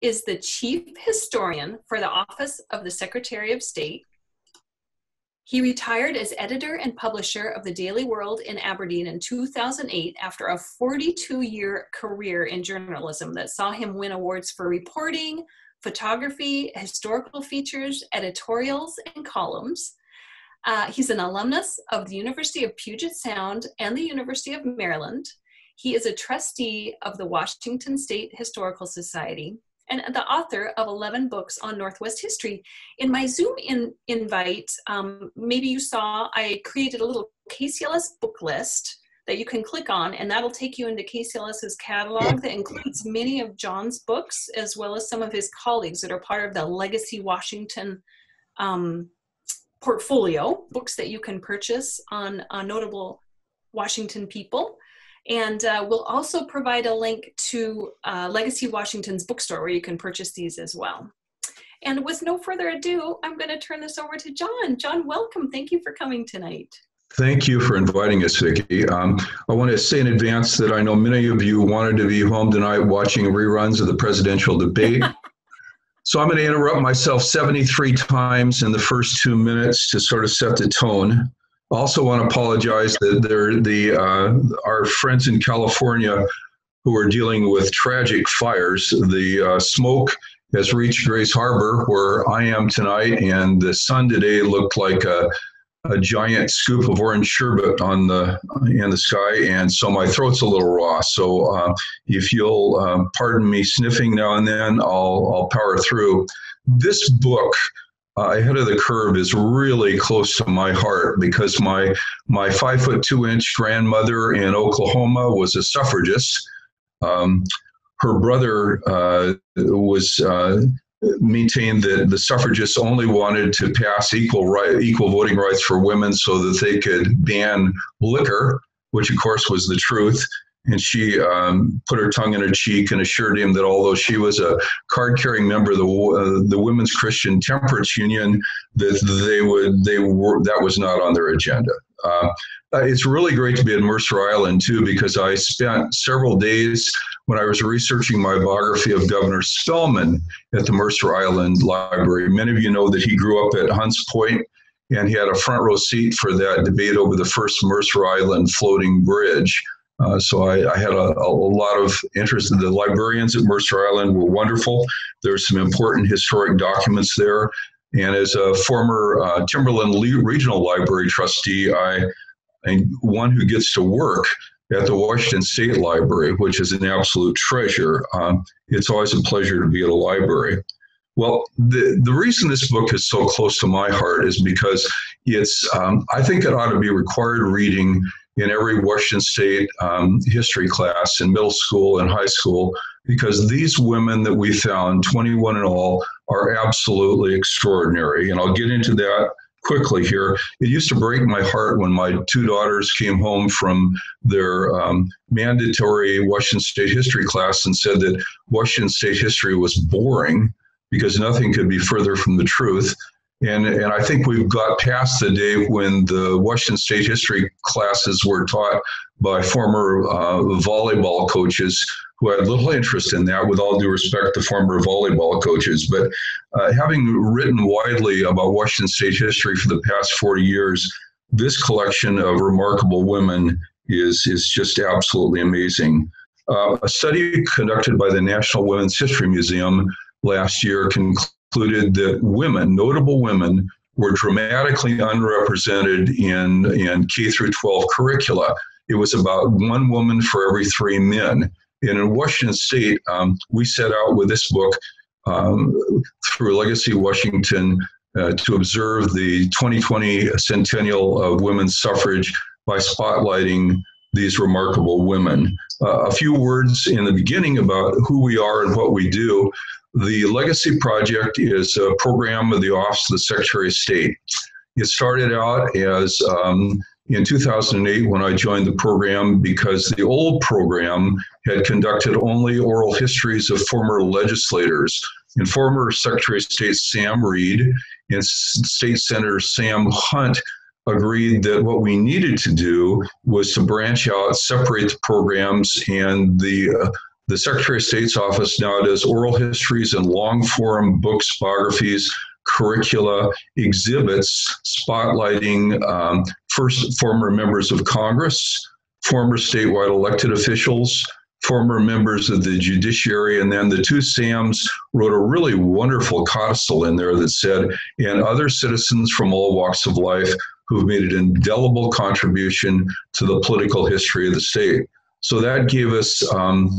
is the chief historian for the Office of the Secretary of State. He retired as editor and publisher of the Daily World in Aberdeen in 2008 after a 42 year career in journalism that saw him win awards for reporting, photography, historical features, editorials, and columns. Uh, he's an alumnus of the University of Puget Sound and the University of Maryland. He is a trustee of the Washington State Historical Society and the author of 11 books on Northwest history. In my Zoom in, invite, um, maybe you saw I created a little KCLS book list that you can click on, and that'll take you into KCLS's catalog that includes many of John's books as well as some of his colleagues that are part of the Legacy Washington um, portfolio, books that you can purchase on, on notable Washington people. And uh, we'll also provide a link to uh, Legacy Washington's bookstore where you can purchase these as well. And with no further ado, I'm going to turn this over to John. John, welcome. Thank you for coming tonight. Thank you for inviting us, Vicki. Um, I want to say in advance that I know many of you wanted to be home tonight watching reruns of the presidential debate. so I'm going to interrupt myself 73 times in the first two minutes to sort of set the tone. Also, want to apologize that they're the uh, our friends in California who are dealing with tragic fires. The uh, smoke has reached Grays Harbor, where I am tonight, and the sun today looked like a, a giant scoop of orange sherbet on the in the sky, and so my throat's a little raw. So uh, if you'll um, pardon me sniffing now and then, I'll I'll power through. This book uh, ahead of the curve is really close to my heart because my my five foot two inch grandmother in Oklahoma was a suffragist. Um, her brother uh, was uh, maintained that the suffragists only wanted to pass equal right equal voting rights for women so that they could ban liquor, which of course was the truth and she um, put her tongue in her cheek and assured him that although she was a card-carrying member of the uh, the Women's Christian Temperance Union, that they would they were that was not on their agenda. Uh, it's really great to be at Mercer Island too because I spent several days when I was researching my biography of Governor Spellman at the Mercer Island Library. Many of you know that he grew up at Hunts Point and he had a front row seat for that debate over the first Mercer Island floating bridge. Uh, so I, I had a, a, lot of interest. The librarians at Mercer Island were wonderful. There's some important historic documents there. And as a former uh, Timberland Regional Library trustee, I am one who gets to work at the Washington State Library, which is an absolute treasure. Um, it's always a pleasure to be at a library. Well, the, the reason this book is so close to my heart is because it's, um, I think it ought to be required reading in every Washington State um, history class in middle school and high school because these women that we found, 21 in all, are absolutely extraordinary. And I'll get into that quickly here. It used to break my heart when my two daughters came home from their um, mandatory Washington State history class and said that Washington State history was boring because nothing could be further from the truth. And, and I think we've got past the day when the Washington State history classes were taught by former uh, volleyball coaches who had little interest in that, with all due respect to former volleyball coaches. But uh, having written widely about Washington State history for the past 40 years, this collection of remarkable women is, is just absolutely amazing. Uh, a study conducted by the National Women's History Museum last year concluded concluded that women, notable women, were dramatically underrepresented in, in K through 12 curricula. It was about one woman for every three men. And in Washington State, um, we set out with this book um, through Legacy Washington uh, to observe the 2020 centennial of women's suffrage by spotlighting these remarkable women. Uh, a few words in the beginning about who we are and what we do. The Legacy Project is a program of the Office of the Secretary of State. It started out as um, in 2008 when I joined the program because the old program had conducted only oral histories of former legislators. And former Secretary of State Sam Reed and State Senator Sam Hunt agreed that what we needed to do was to branch out, separate the programs, and the uh, the Secretary of State's office now does oral histories and long form books, biographies, curricula, exhibits spotlighting um, first former members of Congress, former statewide elected officials, former members of the judiciary, and then the two Sams wrote a really wonderful codicil in there that said, and other citizens from all walks of life who've made an indelible contribution to the political history of the state. So that gave us um,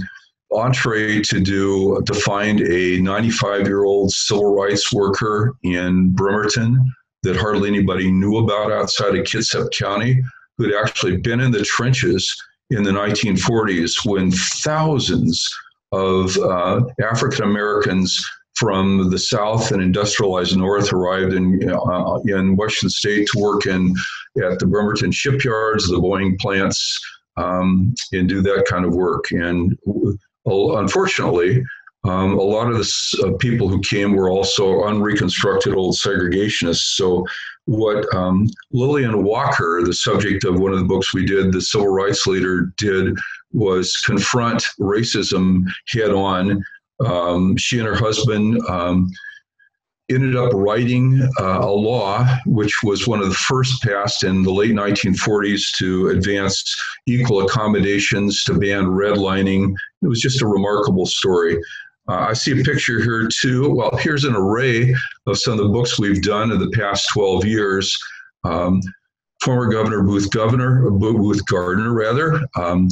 entree to do to find a 95 year old civil rights worker in Bremerton that hardly anybody knew about outside of Kitsap County, who'd actually been in the trenches in the 1940s when thousands of uh, African Americans from the South and industrialized North arrived in uh, in Washington State to work in at the Bremerton shipyards, the Boeing plants, um, and do that kind of work. And unfortunately, um, a lot of the uh, people who came were also unreconstructed old segregationists. So, what um, Lillian Walker, the subject of one of the books we did, the civil rights leader, did was confront racism head on. Um, she and her husband um, ended up writing uh, a law, which was one of the first passed in the late 1940s to advance equal accommodations, to ban redlining. It was just a remarkable story. Uh, I see a picture here too. Well, here's an array of some of the books we've done in the past 12 years. Um, former Governor Booth Governor Booth Gardner, rather. Um,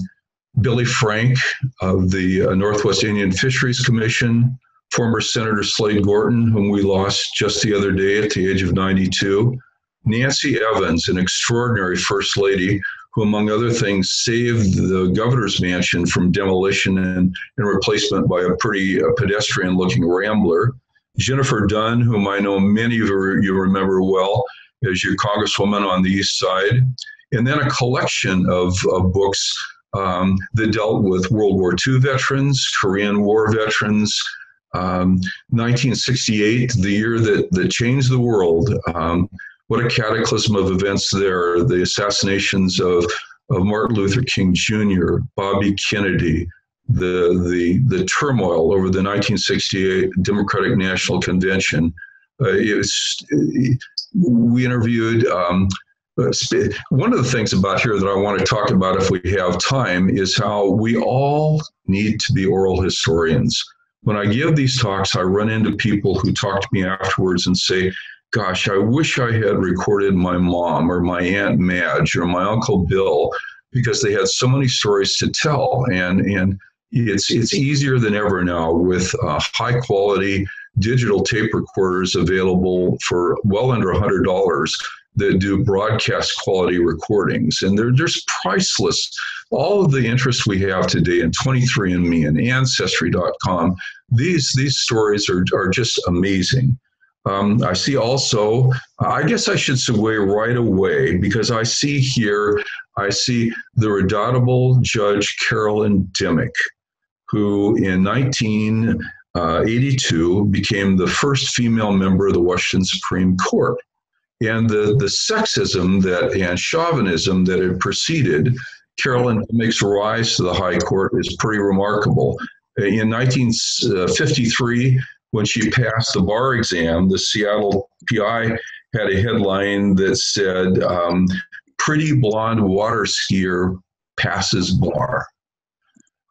Billy Frank of the uh, Northwest Indian Fisheries Commission, former Senator Slade Gorton, whom we lost just the other day at the age of 92, Nancy Evans, an extraordinary First Lady who, among other things, saved the governor's mansion from demolition and, and replacement by a pretty pedestrian looking rambler. Jennifer Dunn, whom I know many of you remember well as your congresswoman on the East Side, and then a collection of, of books um, that dealt with World War II veterans, Korean War veterans, um, 1968, the year that, that changed the world. Um, what a cataclysm of events there. The assassinations of, of Martin Luther King Jr., Bobby Kennedy, the, the, the turmoil over the 1968 Democratic National Convention. Uh, it was, we interviewed um, one of the things about here that I want to talk about if we have time is how we all need to be oral historians when I give these talks, I run into people who talk to me afterwards and say, Gosh, I wish I had recorded my mom or my Aunt Madge or my Uncle Bill because they had so many stories to tell. And, and it's, it's easier than ever now with uh, high quality digital tape recorders available for well under $100 that do broadcast quality recordings. And they're just priceless. All of the interest we have today in 23andMe and Ancestry.com, these, these stories are, are just amazing. Um, I see also, I guess I should segue right away because I see here, I see the redoubtable Judge Carolyn Dimmick, who in 1982 uh, became the first female member of the Washington Supreme Court and the, the sexism that and chauvinism that had preceded Carolyn Dimmick's rise to the High Court is pretty remarkable. In 1953, when she passed the bar exam, the Seattle PI had a headline that said, um, Pretty blonde water skier passes bar.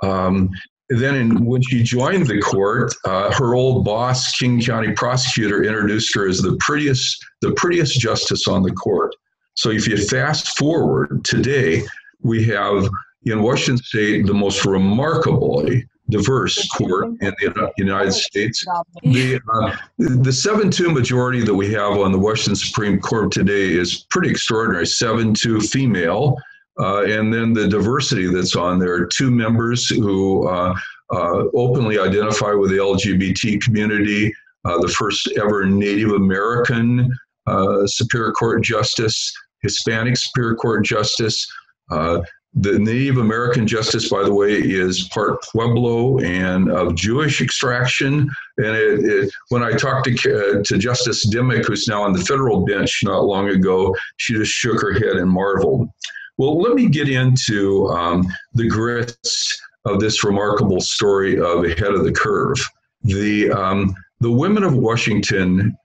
Um, then in, when she joined the court, uh, her old boss, King County prosecutor, introduced her as the prettiest, the prettiest justice on the court. So if you fast forward today, we have in Washington State the most remarkably diverse court in the United States. The uh, the seven two majority that we have on the Washington Supreme Court today is pretty extraordinary. Seven two female. Uh, and then the diversity that's on there two members who uh, uh, openly identify with the LGBT community, uh, the first ever Native American uh, Superior Court Justice, Hispanic Superior Court Justice. Uh, the Native American justice, by the way, is part Pueblo and of Jewish extraction. And it, it, when I talked to, to Justice Dimmick, who's now on the federal bench not long ago, she just shook her head and marveled. Well, let me get into um, the grits of this remarkable story of ahead of the curve. The um, the women of Washington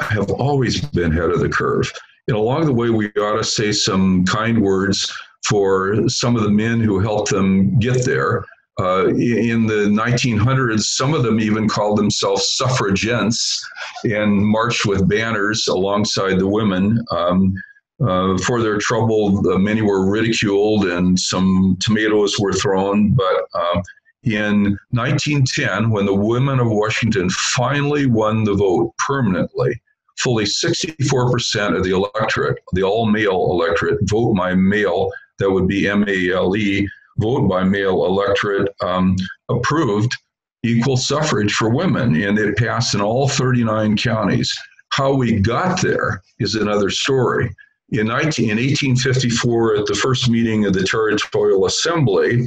have always been ahead of the curve. And along the way, we ought to say some kind words for some of the men who helped them get there. Uh, in the 1900s, some of them even called themselves suffragents and marched with banners alongside the women. Um, uh, for their trouble, many were ridiculed and some tomatoes were thrown. But uh, in 1910, when the women of Washington finally won the vote permanently, fully 64% of the electorate, the all male electorate, vote by mail, that would be M A L E, vote by mail electorate, um, approved equal suffrage for women, and it passed in all 39 counties. How we got there is another story. In, 19, in 1854, at the first meeting of the Territorial Assembly,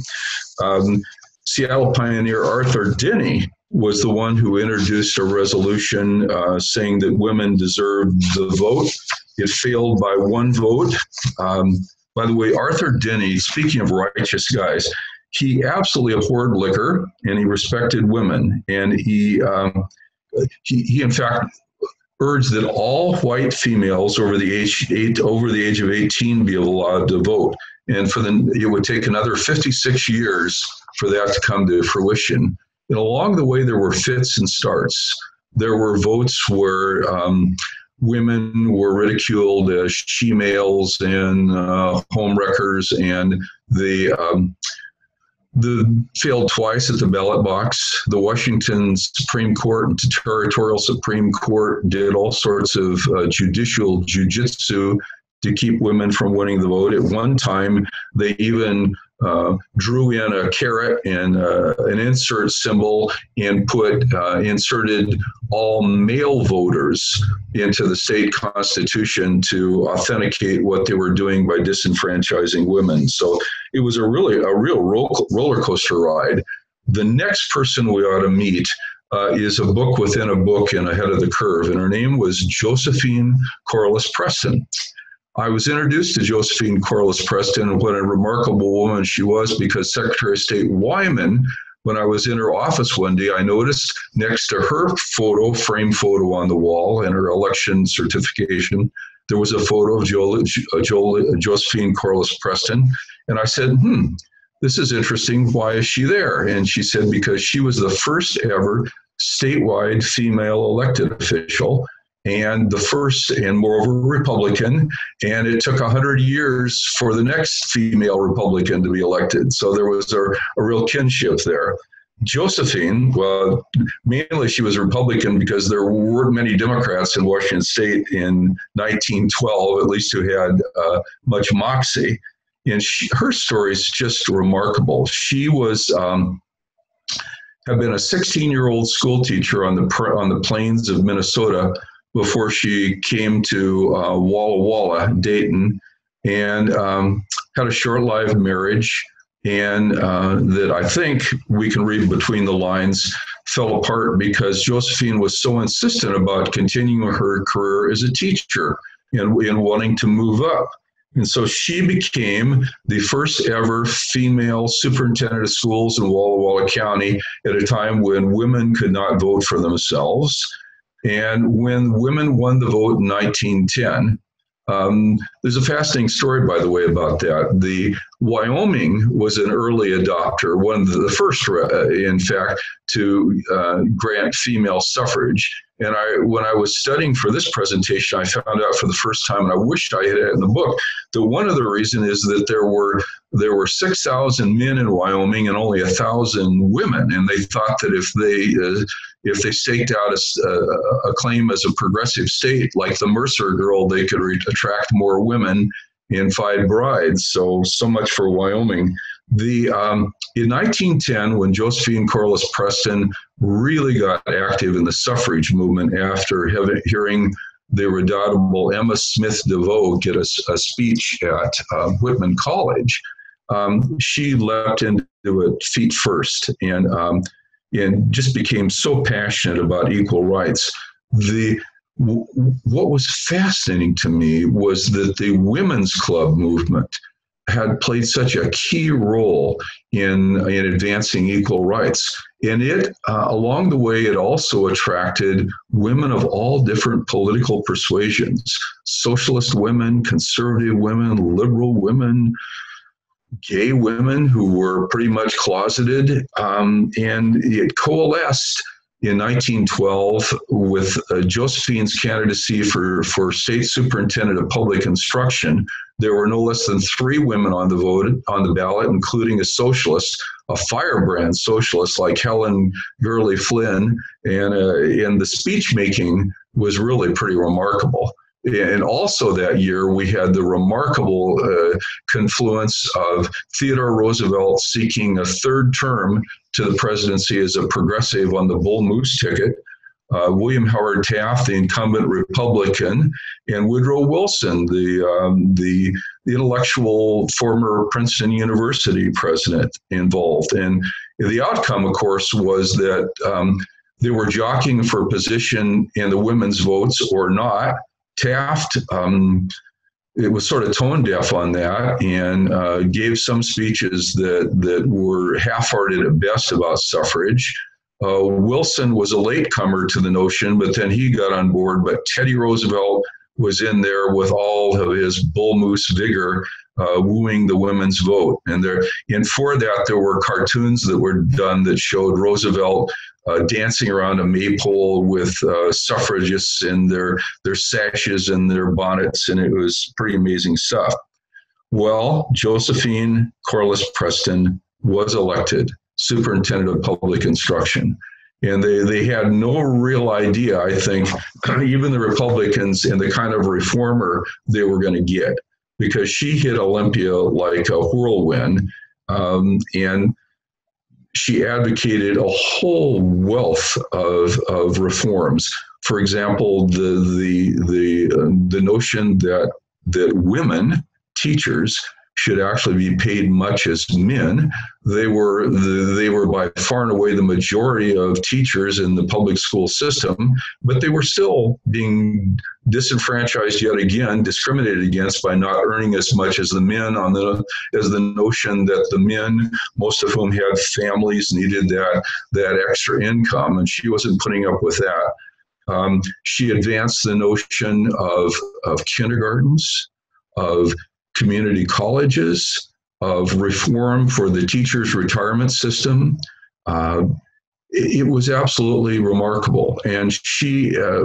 um, Seattle pioneer Arthur Denny was the one who introduced a resolution uh, saying that women deserved the vote. It failed by one vote. Um, by the way, Arthur Denny, speaking of righteous guys, he absolutely abhorred liquor and he respected women. And he, um, he, he, in fact, urged that all white females over the age eight, over the age of 18 be allowed to vote. And for the, it would take another 56 years for that to come to fruition. And along the way, there were fits and starts. There were votes where um, women were ridiculed as she males and uh, home wreckers, and the um, the failed twice at the ballot box. The Washington Supreme Court and Territorial Supreme Court did all sorts of uh, judicial jujitsu to keep women from winning the vote. At one time, they even uh, drew in a carrot and uh, an insert symbol and put uh, inserted all male voters into the state constitution to authenticate what they were doing by disenfranchising women. So it was a really a real roller coaster ride. The next person we ought to meet uh, is a book within a book and ahead of the curve, and her name was Josephine Corliss Preston. I was introduced to Josephine Corliss Preston. And what a remarkable woman she was because Secretary of State Wyman, when I was in her office one day, I noticed next to her photo, frame photo on the wall and her election certification, there was a photo of jo- jo- Josephine Corliss Preston. And I said, hmm, this is interesting. Why is she there? And she said, because she was the first ever statewide female elected official and the first and moreover Republican. And it took 100 years for the next female Republican to be elected. So there was a, a real kinship there. Josephine, well, mainly she was Republican because there weren't many Democrats in Washington state in 1912, at least who had uh, much moxie. And she, her story is just remarkable. She was um, had been a 16 year old school teacher on the on the plains of Minnesota before she came to uh, Walla Walla, Dayton, and um, had a short lived marriage. And uh, that I think we can read between the lines fell apart because Josephine was so insistent about continuing her career as a teacher and, and wanting to move up. And so she became the first ever female superintendent of schools in Walla Walla County at a time when women could not vote for themselves. And when women won the vote in 1910, um, there's a fascinating story, by the way, about that. The Wyoming was an early adopter, one of the first, uh, in fact, to uh, grant female suffrage. And I, when I was studying for this presentation, I found out for the first time, and I wished I had it in the book, that one of the reasons is that there were there were six thousand men in Wyoming and only a thousand women, and they thought that if they uh, if they staked out a, a, claim as a progressive state, like the Mercer girl, they could re- attract more women and find brides. So so much for Wyoming. The um, in 1910, when Josephine Corliss Preston really got active in the suffrage movement after having, hearing the redoubtable Emma Smith DeVoe get a, a speech at uh, Whitman College, um, she leapt into it feet first and um, and just became so passionate about equal rights. The what was fascinating to me was that the women's club movement had played such a key role in, in advancing equal rights. And it, uh, along the way, it also attracted women of all different political persuasions socialist women, conservative women, liberal women, gay women who were pretty much closeted. Um, and it coalesced in 1912 with uh, Josephine's candidacy for, for state superintendent of public instruction. There were no less than three women on the vote on the ballot, including a socialist, a firebrand socialist like Helen Gurley Flynn, and uh, and the speech making was really pretty remarkable. And also that year, we had the remarkable uh, confluence of Theodore Roosevelt seeking a third term to the presidency as a progressive on the Bull Moose ticket. Uh, William Howard Taft, the incumbent Republican, and Woodrow Wilson, the, um, the, intellectual former Princeton University president, involved. And the outcome, of course, was that um, they were jockeying for position in the women's votes or not. Taft um, it was sort of tone deaf on that and uh, gave some speeches that that were half-hearted at best about suffrage. Uh, Wilson was a latecomer to the notion, but then he got on board. But Teddy Roosevelt was in there with all of his bull moose vigor, uh, wooing the women's vote. And there, and for that, there were cartoons that were done that showed Roosevelt uh, dancing around a maypole with uh, suffragists in their their sashes and their bonnets, and it was pretty amazing stuff. Well, Josephine Corliss Preston was elected superintendent of public instruction. And they, they had no real idea, I think, even the Republicans and the kind of reformer they were going to get, because she hit Olympia like a whirlwind. Um, and she advocated a whole wealth of, of reforms. For example, the the the uh, the notion that that women teachers should actually be paid much as men. They were the, they were by far and away the majority of teachers in the public school system, but they were still being disenfranchised yet again, discriminated against by not earning as much as the men on the as the notion that the men, most of whom had families, needed that that extra income, and she wasn't putting up with that. Um, she advanced the notion of of kindergartens, of community colleges, of reform for the teachers' retirement system. Uh, it, it, was absolutely remarkable. And she, uh,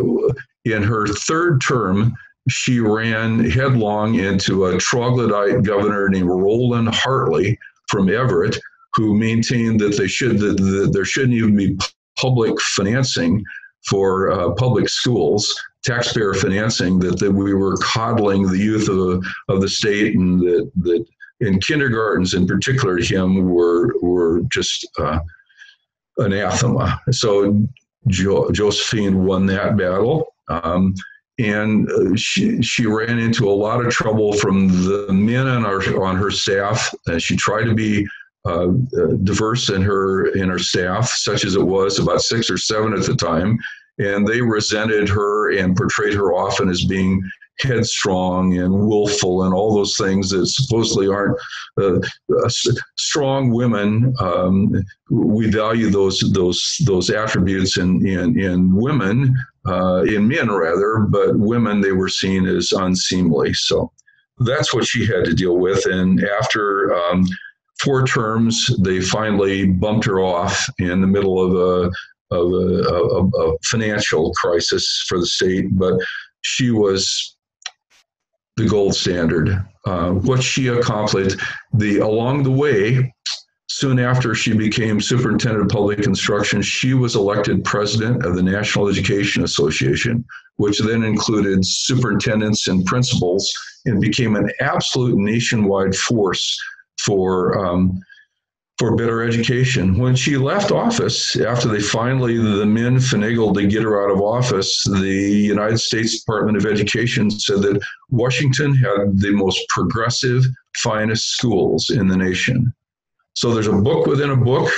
in her third term, she ran headlong into a troglodyte governor named Roland Hartley from Everett, who maintained that they should that, that there shouldn't even be public financing for uh, public schools taxpayer financing that, that we were coddling the youth of, of the state and that, that in kindergartens in particular him were, were just uh, anathema. So jo- Josephine won that battle. Um, and uh, she, she ran into a lot of trouble from the men on, our, on her staff. And she tried to be uh, uh, diverse in her in her staff, such as it was about six or seven at the time, and they resented her and portrayed her often as being headstrong and willful and all those things that supposedly aren't uh, uh, strong women. Um, we value those those those attributes in in, in women, uh, in men rather, but women they were seen as unseemly. So that's what she had to deal with. And after um, four terms, they finally bumped her off in the middle of a of a, a, a financial crisis for the state, but she was the gold standard. Uh, what she accomplished, the along the way, soon after she became superintendent of public instruction, she was elected president of the National Education Association, which then included superintendents and principals, and became an absolute nationwide force for um, for better education. When she left office, after they finally, the men finagled to get her out of office, the United States Department of Education said that Washington had the most progressive, finest schools in the nation. So there's a book within a book.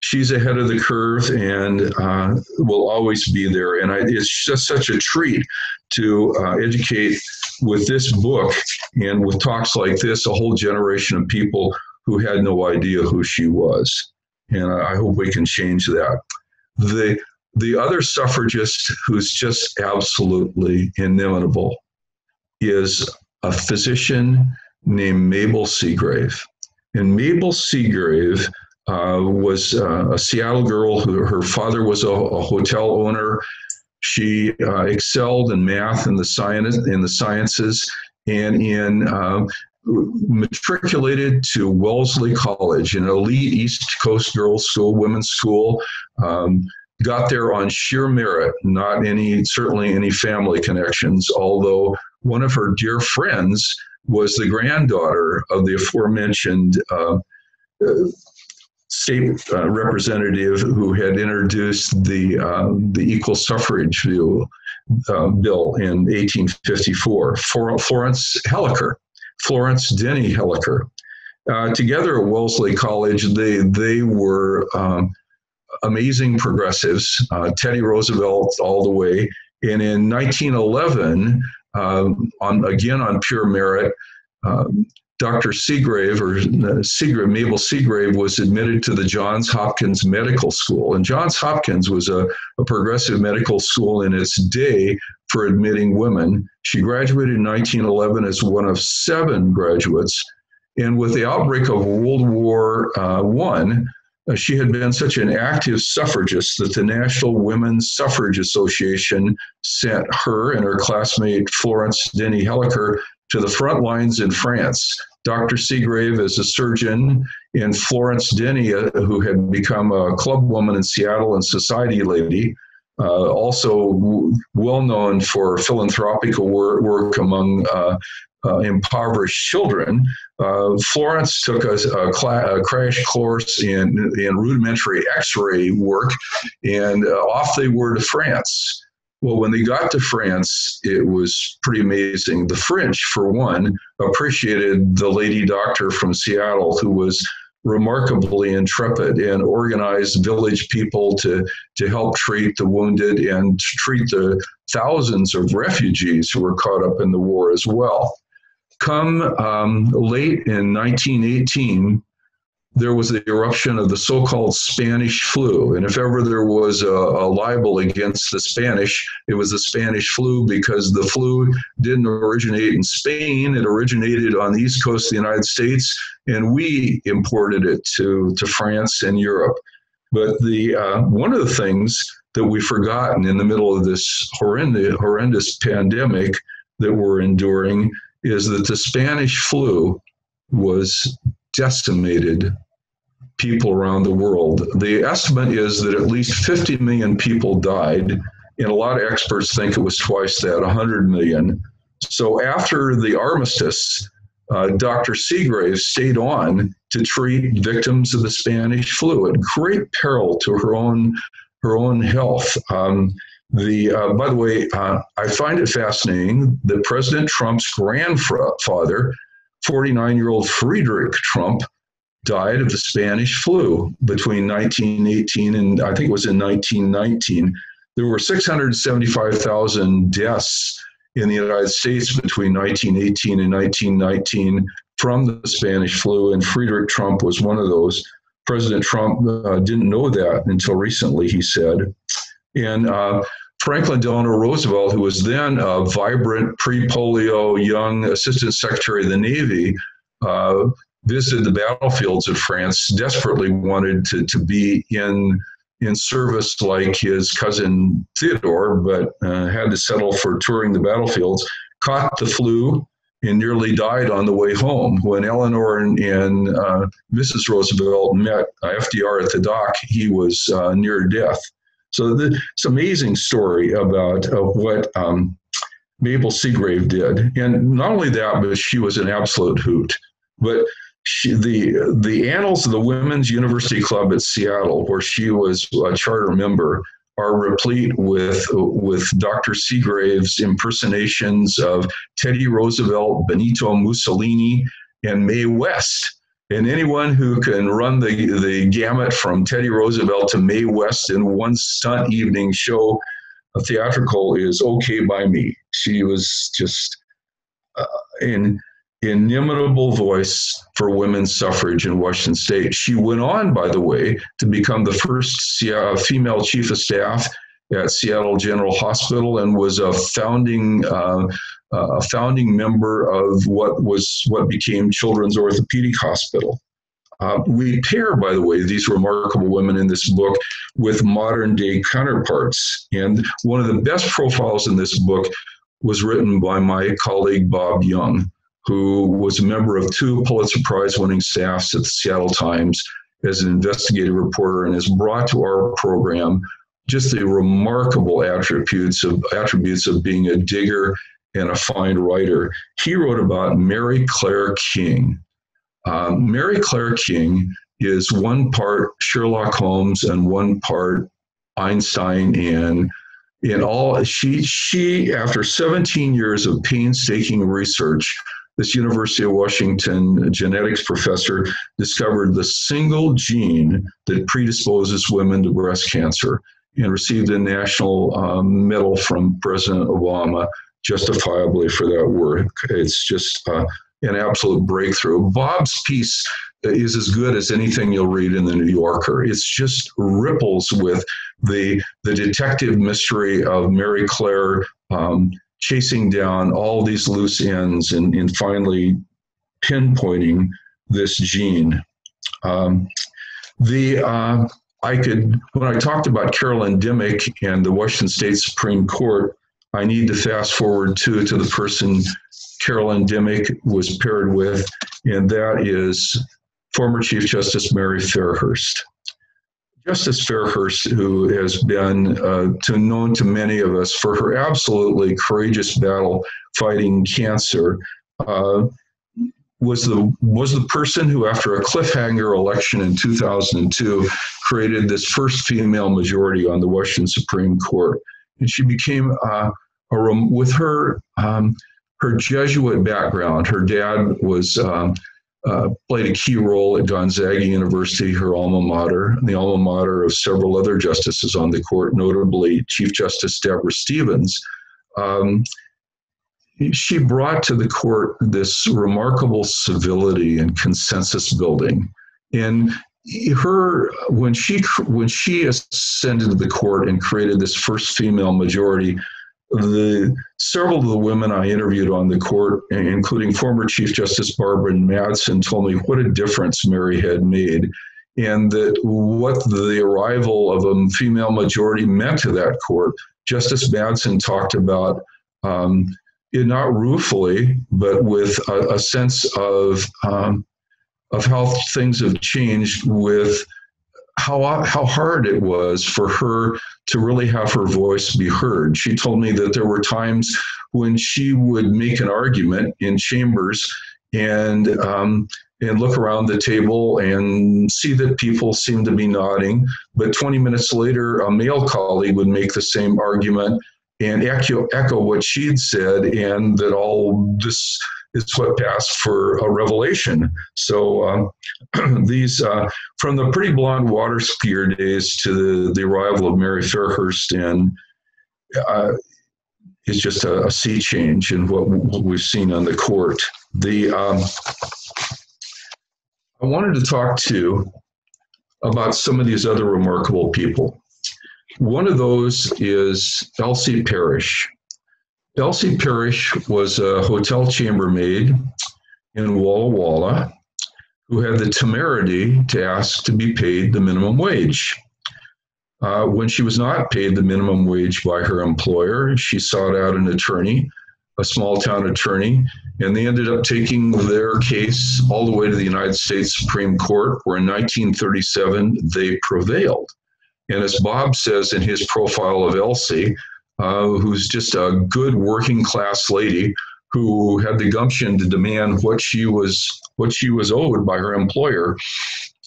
She's ahead of the curve and uh, will always be there. And I, it's just such a treat to uh, educate with this book and with talks like this, a whole generation of people who had no idea who she was. And I hope we can change that. The, the other suffragist who's just absolutely inimitable is a physician named Mabel Seagrave. And Mabel Seagrave uh, was uh, a Seattle girl who her father was a, a hotel owner. She uh, excelled in math and the science in the sciences and in uh, matriculated to Wellesley College, an elite East Coast girls' school, women's school. Um, got there on sheer merit, not any certainly any family connections. Although one of her dear friends was the granddaughter of the aforementioned uh, state uh, representative who had introduced the uh, the equal suffrage view, uh, bill in 1854. Florence Helliker, Florence Denny Helliker. Uh, together at Wellesley College, they they were um, amazing progressives. Uh, Teddy Roosevelt all the way, and in 1911, um, on again on pure merit. Um, Dr. Seagrave or uh, Seagrave, Mabel Seagrave was admitted to the Johns Hopkins Medical School. And Johns Hopkins was a, a progressive medical school in its day for admitting women. She graduated in 1911 as one of seven graduates. And with the outbreak of World War uh, I, uh, she had been such an active suffragist that the National Women's Suffrage Association sent her and her classmate Florence Denny Helliker to the front lines in France. Dr. Seagrave is a surgeon, in Florence Denny, who had become a club woman in Seattle and society lady, uh, also w- well known for philanthropic work, among uh, uh, impoverished children. Uh, Florence took a, a, a, crash course in, in rudimentary x ray work, and uh, off they were to France. Well, when they got to France, it was pretty amazing. The French, for one, appreciated the lady doctor from Seattle who was remarkably intrepid and organized village people to, to help treat the wounded and treat the thousands of refugees who were caught up in the war as well. Come um, late in 1918, there was the eruption of the so-called Spanish flu. And if ever there was a, a, libel against the Spanish, it was the Spanish flu because the flu didn't originate in Spain. It originated on the east coast of the United States, and we imported it to, to France and Europe. But the uh, one of the things that we've forgotten in the middle of this horrendous, horrendous pandemic that we're enduring is that the Spanish flu was decimated people around the world. The estimate is that at least 50 million people died, and a lot of experts think it was twice that, 100 million. So after the armistice, uh, Dr. Seagrave stayed on to treat victims of the Spanish flu at great peril to her own her own health. Um, the uh, by the way, uh, I find it fascinating that President Trump's grandfather, 49 year old Friedrich Trump, died of the Spanish flu between 1918 and I think it was in 1919. There were 675,000 deaths in the United States between 1918 and 1919 from the Spanish flu, and Friedrich Trump was one of those. President Trump uh, didn't know that until recently, he said. And uh, Franklin Delano Roosevelt, who was then a vibrant pre polio young Assistant Secretary of the Navy, uh, visited the battlefields of France, desperately wanted to, to be in in service like his cousin Theodore, but uh, had to settle for touring the battlefields. Caught the flu and nearly died on the way home. When Eleanor and, and uh, Mrs. Roosevelt met FDR at the dock, he was uh, near death. So the, it's amazing story about what um, Mabel Seagrave did. And not only that, but she was an absolute hoot. But she, the the annals of the Women's University Club at Seattle, where she was a charter member, are replete with with Dr. Seagrave's impersonations of Teddy Roosevelt, Benito Mussolini, and Mae West. And anyone who can run the, the gamut from Teddy Roosevelt to Mae West in one stunt evening show, a theatrical, is okay by me. She was just uh, an inimitable voice for women's suffrage in Washington State. She went on, by the way, to become the first female chief of staff at Seattle General Hospital and was a founding uh, a founding member of what was what became Children's Orthopedic Hospital. Uh, we pair, by the way, these remarkable women in this book with modern day counterparts. And one of the best profiles in this book was written by my colleague Bob Young, who was a member of two Pulitzer Prize winning staffs at the Seattle Times as an investigative reporter and has brought to our program just the remarkable attributes of attributes of being a digger and a fine writer. He wrote about Mary Claire King. Um, Mary Claire King is one part Sherlock Holmes and one part Einstein and in all she she after 17 years of painstaking research this University of Washington genetics professor discovered the single gene that predisposes women to breast cancer and received a national um, medal from President Obama justifiably for that work. It's just uh, an absolute breakthrough. Bob's piece is as good as anything you'll read in the New Yorker. It's just ripples with the the detective mystery of Mary Claire um, chasing down all these loose ends and, and finally pinpointing this gene. Um, the uh, I could, when I talked about Carolyn Dimmick and the Washington State Supreme Court, I need to fast forward to, to the person Carolyn Dimmick was paired with, and that is former Chief Justice Mary Fairhurst. Justice Fairhurst, who has been uh, to, known to many of us for her absolutely courageous battle fighting cancer, uh, was the was the person who, after a cliffhanger election in 2002, created this first female majority on the Washington Supreme Court, and she became uh, a with her um, her Jesuit background. Her dad was. Um, uh, played a key role at Gonzaga University, her alma mater, the alma mater of several other justices on the court, notably Chief Justice Deborah Stephens. Um, she brought to the court this remarkable civility and consensus building. And her when she when she ascended to the court and created this first female majority, the several of the women I interviewed on the court, including former Chief Justice Barbara Madsen, told me what a difference Mary had made, and that what the arrival of a female majority meant to that court. Justice Madsen talked about um, not ruefully, but with a, a sense of um, of how things have changed with how how hard it was for her to really have her voice be heard. She told me that there were times when she would make an argument in chambers and um, and look around the table and see that people seemed to be nodding, but 20 minutes later, a male colleague would make the same argument and echo, echo what she'd said, and that all this is what passed for a revelation. So um, these, uh, from the pretty blonde water skier days to the, the arrival of Mary Fairhurst, and uh, it's just a, a, sea change in what, what, we've seen on the court. The um, I wanted to talk to about some of these other remarkable people. One of those is Elsie Parrish. Elsie Parrish was a hotel chambermaid in Walla Walla who had the temerity to ask to be paid the minimum wage. Uh, when she was not paid the minimum wage by her employer, she sought out an attorney, a small town attorney, and they ended up taking their case all the way to the United States Supreme Court, where in 1937 they prevailed. And as Bob says in his profile of Elsie, uh, who's just a good working class lady who had the gumption to demand what she was what she was owed by her employer.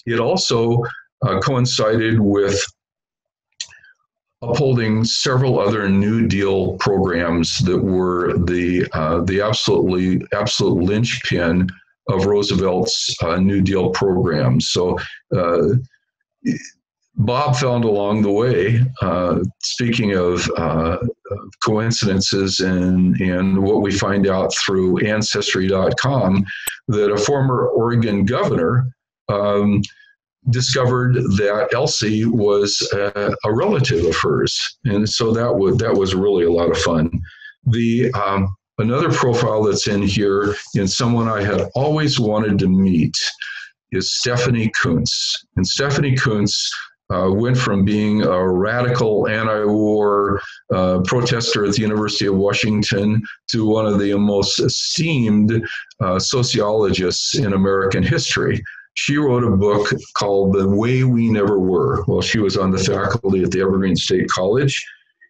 It also uh, coincided with upholding several other New Deal programs that were the uh, the absolutely absolute linchpin of Roosevelt's uh, New Deal programs. So uh, Bob found along the way, uh, speaking of uh, coincidences and, and what we find out through Ancestry.com that a former Oregon governor um, discovered that Elsie was a, a, relative of hers, and so that was that was really a lot of fun. The um, another profile that's in here, and someone I had always wanted to meet, is Stephanie Coontz, and Stephanie Coontz. Uh, went from being a radical anti-war uh, protester at the University of Washington to one of the most esteemed uh, sociologists in American history she wrote a book called The Way We Never Were while she was on the faculty at the Evergreen State College.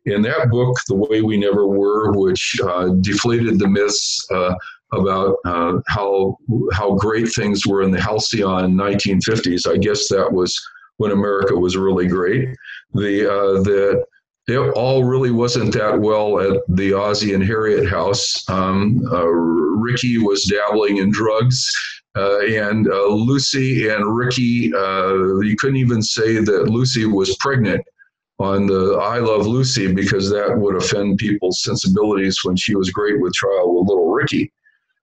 In that book, The Way We Never Were, which uh, deflated the myths uh, about uh, how how great things were in the halcyon 1950s. I guess that was when America was really great. The uh, the it all really wasn't that well at the Ozzie and Harriet house. Um, uh, Ricky was dabbling in drugs uh, and uh, Lucy and Ricky, uh, you couldn't even say that Lucy was pregnant on the I Love Lucy because that would offend people's sensibilities when she was great with trial with little Ricky.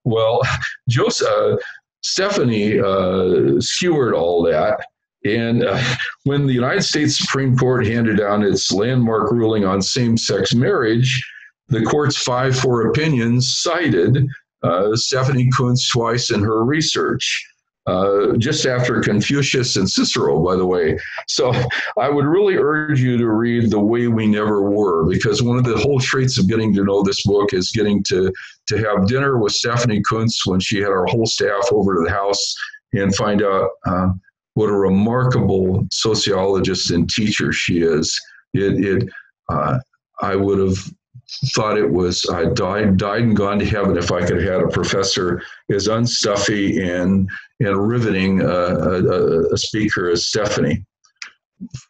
Well, Joseph, uh, Stephanie uh, skewered all that. And uh, when the United States Supreme Court handed down its landmark ruling on same sex marriage, the court's 5 4 opinions cited uh, Stephanie Coontz twice in her research. Uh, just after Confucius and Cicero, by the way. So I would really urge you to read The Way We Never Were, because one of the whole traits of getting to know this book is getting to, to have dinner with Stephanie Coontz when she had our whole staff over to the house and find out uh, what a remarkable sociologist and teacher she is. It, it uh, I would have thought it was I died died and gone to heaven if I could have had a professor as unstuffy and and riveting uh, a, a, speaker as Stephanie.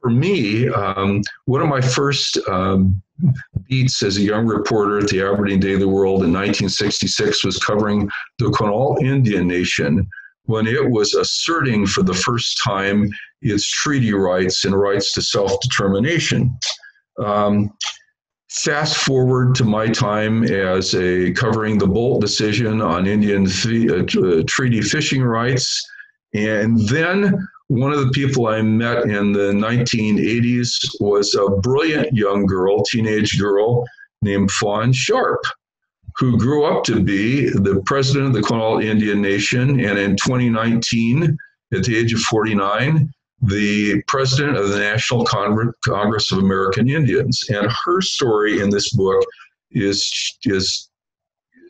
For me, um, one of my first um, beats as a young reporter at the Aberdeen Daily World in 1966 was covering the Quinault Indian Nation when it was asserting for the first time its treaty rights and rights to self determination. Um, Fast forward to my time as a covering the Boldt decision on Indian uh, uh, treaty fishing rights, and then one of the people I met in the 1980s was a brilliant young girl, teenage girl named Fawn Sharp, who grew up to be the president of the Quinault Indian Nation, and in 2019, at the age of 49, the president of the National Congress of American Indians. And her story in this book is, is,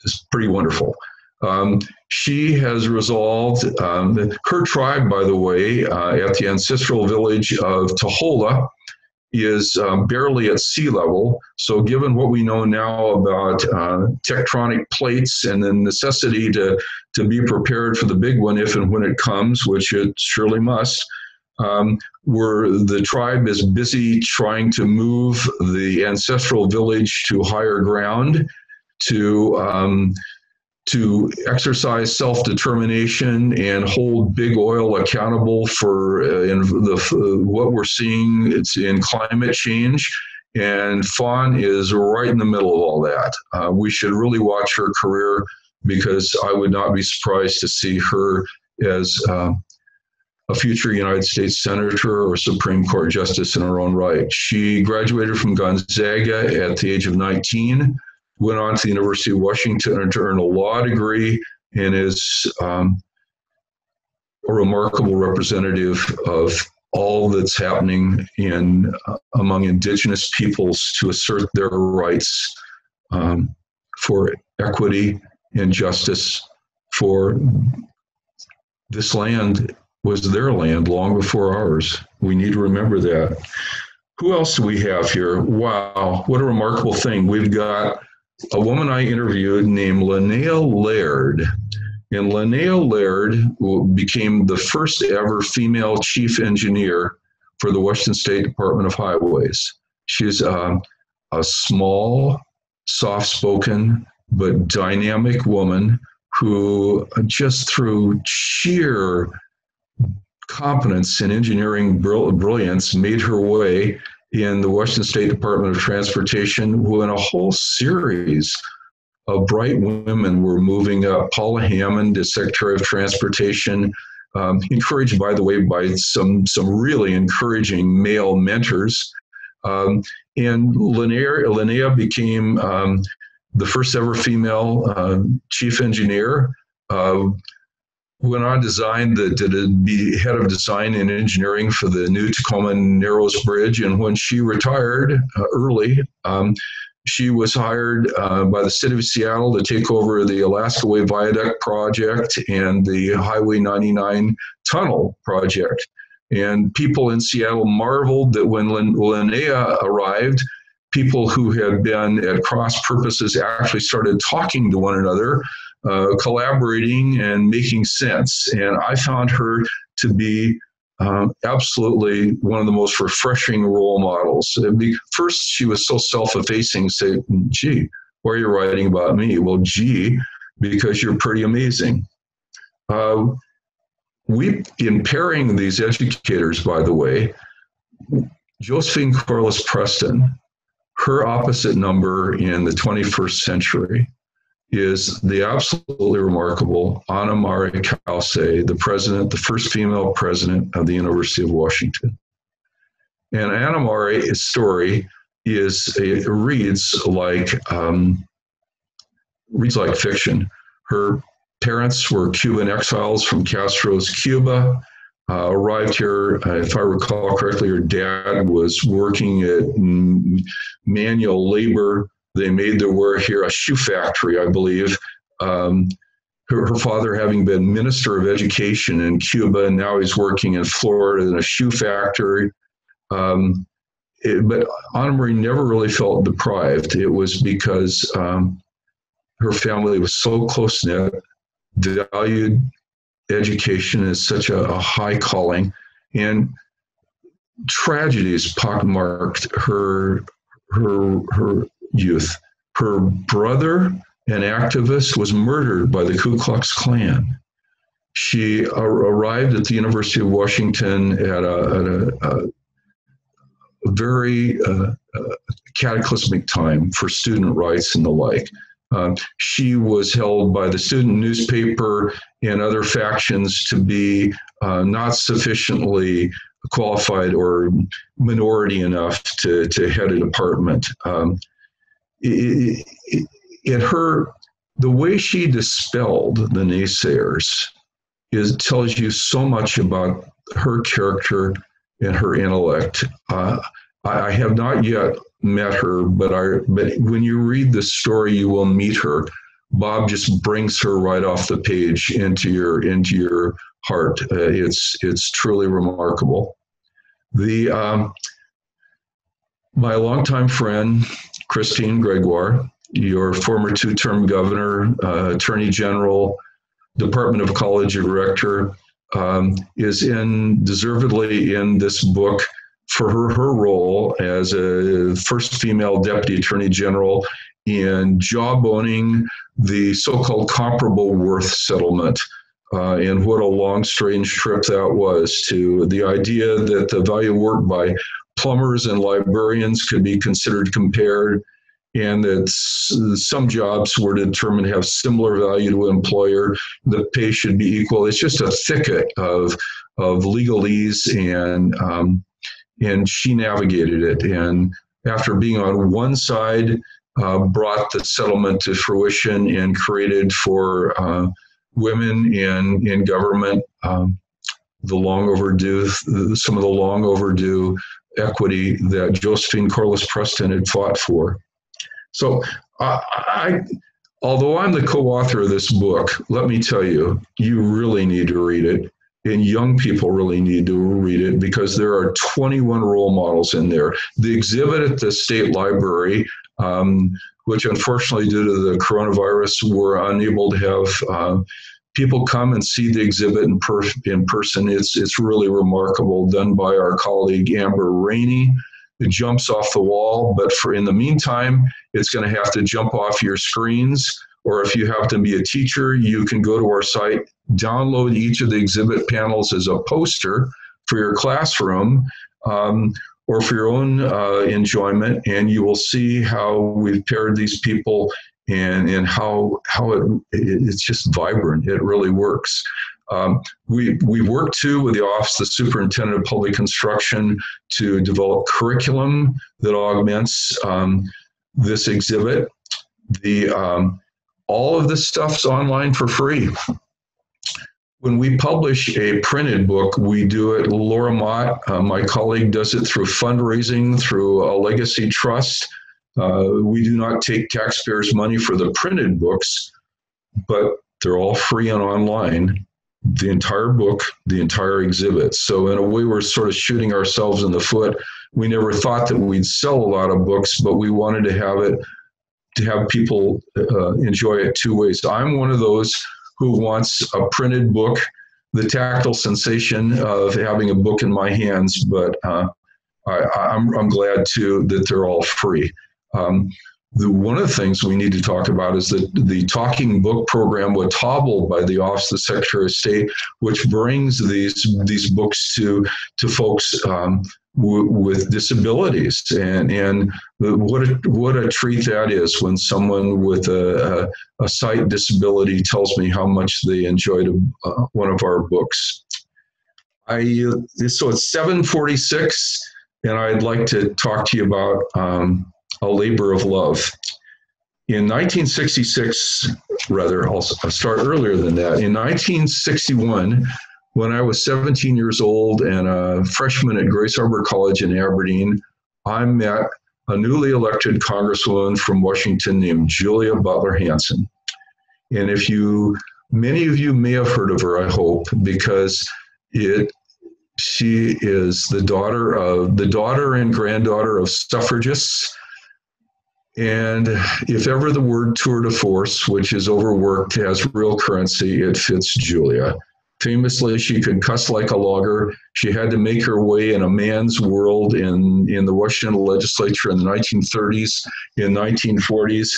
is pretty wonderful. Um, she has resolved, um, her tribe, by the way, uh, at the ancestral village of Taholah, is um, barely at sea level. So, given what we know now about uh, tectonic plates and the necessity to, to be prepared for the big one if and when it comes, which it surely must, um, where the tribe is busy trying to move the ancestral village to higher ground to um, to exercise self-determination and hold big oil accountable for uh, the uh, what we're seeing it's in climate change. And fawn is right in the middle of all that. Uh, we should really watch her career because i would not be surprised to see her as uh, a future United States Senator or Supreme Court Justice in her own right. She graduated from Gonzaga at the age of 19, went on to the University of Washington to earn a law degree, and is um, a remarkable representative of all that's happening in uh, among indigenous peoples to assert their rights um, for equity and justice for this land was their land long before ours. We need to remember that. Who else do we have here? Wow, what a remarkable thing. We've got a woman I interviewed named Linnea Laird. And Linnea Laird became the first ever female chief engineer for the Washington State Department of Highways. She's um, a small, soft spoken, but dynamic woman who, just through sheer competence and engineering brilliance made her way in the Washington State Department of Transportation when a whole series of bright women were moving up. Paula Hammond as Secretary of Transportation, um, encouraged, by the way, by some, some really encouraging male mentors. Um, and Linnea, Linnea became um, the first ever female uh, chief engineer. Uh, went on to design the to be head of design and engineering for the new Tacoma Narrows Bridge. And when she retired uh, early, um, she was hired uh, by the city of Seattle to take over the Alaskan Way Viaduct project and the Highway 99 tunnel project. And people in Seattle marveled that when Lin- Linnea arrived, people who had been at cross purposes actually started talking to one another, uh, collaborating, and making sense. And I found her to be um, absolutely one of the most refreshing role models. First, she was so self effacing, say, gee, why are you writing about me? Well, gee, because you're pretty amazing. Uh, we, in pairing these educators, by the way, Josephine Corliss Preston, her opposite number in the 21st century is the absolutely remarkable Ana Mari Cauce, the president, the first female president of the University of Washington. And Ana Mari's story is it reads like um, reads like fiction. Her parents were Cuban exiles from Castro's Cuba. Uh, arrived here, uh, if I recall correctly, her dad was working at manual labor they made their work here a shoe factory, I believe. Um, her, her, father having been minister of education in Cuba, and now he's working in Florida in a shoe factory. Um, it, but Ana Mari never really felt deprived. It was because um, her family was so close knit, valued education as such a, a high calling, and tragedies pockmarked her her her youth. Her brother, an activist, was murdered by the Ku Klux Klan. She arrived at the University of Washington at a, at a, a very uh, uh, cataclysmic time for student rights and the like. Uh, she was held by the student newspaper and other factions to be uh, not sufficiently qualified or minority enough to, to head a department. Um, in her the way she dispelled the naysayers is tells you so much about her character and her intellect. Uh, I, I, have not yet met her, but I but when you read the story, you will meet her. Bob just brings her right off the page into your into your heart. Uh, it's it's truly remarkable. The um, my longtime friend Christine Gregoire, your former two term governor, uh, attorney general, Department of Ecology director, um, is in deservedly in this book for her, her role as a first female deputy attorney general in jawboning the so called comparable worth settlement. Uh, and what a long, strange trip that was to the idea that the value work by plumbers and librarians could be considered compared, and that some jobs were determined to have similar value to an employer. The pay should be equal. It's just a thicket of of legalese, and um, and she navigated it. And after being on one side, uh, brought the settlement to fruition and created for uh, women in in government. Um, the long overdue, some of the long overdue equity that Josephine Corliss Preston had fought for. So, uh, I, although I'm the co-author of this book, let me tell you, you really need to read it, and young people really need to read it because there are 21 role models in there. The exhibit at the state library. Um, which unfortunately, due to the coronavirus, were unable to have uh, people come and see the exhibit in, per- in person. It's, it's really remarkable, done by our colleague Amber Rainey. It jumps off the wall, but for in the meantime, it's going to have to jump off your screens. Or if you happen to be a teacher, you can go to our site, download each of the exhibit panels as a poster for your classroom. Um, or for your own uh, enjoyment, and you will see how we've paired these people and and how how it it's just vibrant. It really works. Um, we we work too with the Office of the Superintendent of Public Instruction to develop curriculum that augments um, this exhibit. The um, all of this stuff's online for free. When we publish a printed book, we do it. Laura Mott, uh, my colleague, does it through fundraising through a legacy trust. Uh, we do not take taxpayers' money for the printed books, but they're all free and online. The entire book, the entire exhibit. So, in a way, we're sort of shooting ourselves in the foot. We never thought that we'd sell a lot of books, but we wanted to have it to have people uh, enjoy it two ways. I'm one of those who wants a printed book, the tactile sensation of having a book in my hands, but uh, I, am glad too that they're all free. Um, the, one of the things we need to talk about is that the talking book program was hobbled by the Office of the Secretary of State, which brings these these books to to folks um, w- with disabilities, and and what a, what a treat that is when someone with a, a, a sight disability tells me how much they enjoyed a, uh, one of our books. I so it's seven forty six, and I'd like to talk to you about. Um, a labor of love. In 1966, rather, I'll, start earlier than that. In 1961, when I was 17 years old and a freshman at Grays Harbor College in Aberdeen, I met a newly elected congresswoman from Washington named Julia Butler Hansen. And if you, many of you may have heard of her, I hope, because it, she is the daughter of the daughter and granddaughter of suffragists and if ever the word tour de force, which is overworked, has real currency, it fits Julia. Famously, she could cuss like a logger. She had to make her way in a man's world in, in the Washington legislature in the 1930s, in 1940s.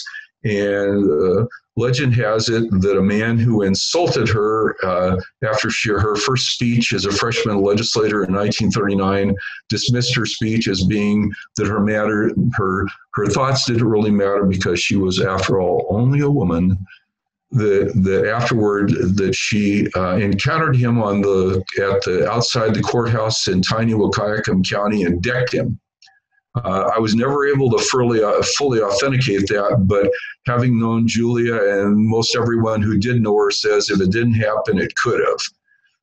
And uh, legend has it that a man who insulted her uh, after she, her first speech as a freshman legislator in 1939 dismissed her speech as being that her matter her her thoughts didn't really matter because she was after all only a woman. The the afterward that she uh, encountered him on the at the outside the courthouse in tiny Wahkiakum County and decked him uh, I was never able to fully, uh, fully authenticate that, but having known Julia and most everyone who did know her says if it didn't happen, it could have.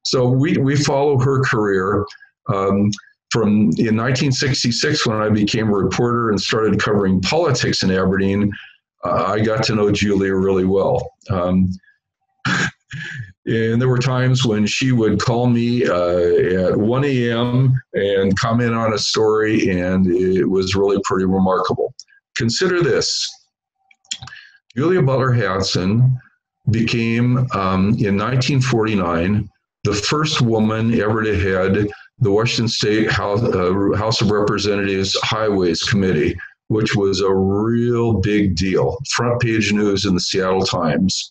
So we, we follow her career. Um, from in 1966, when I became a reporter and started covering politics in Aberdeen, uh, I got to know Julia really well. Um, And there were times when she would call me uh, at 1 a.m. and comment on a story, and it was really pretty remarkable. Consider this Julia Butler Hansen became, um, in 1949, the first woman ever to head the Washington State House, uh, House of Representatives Highways Committee, which was a real big deal. Front page news in the Seattle Times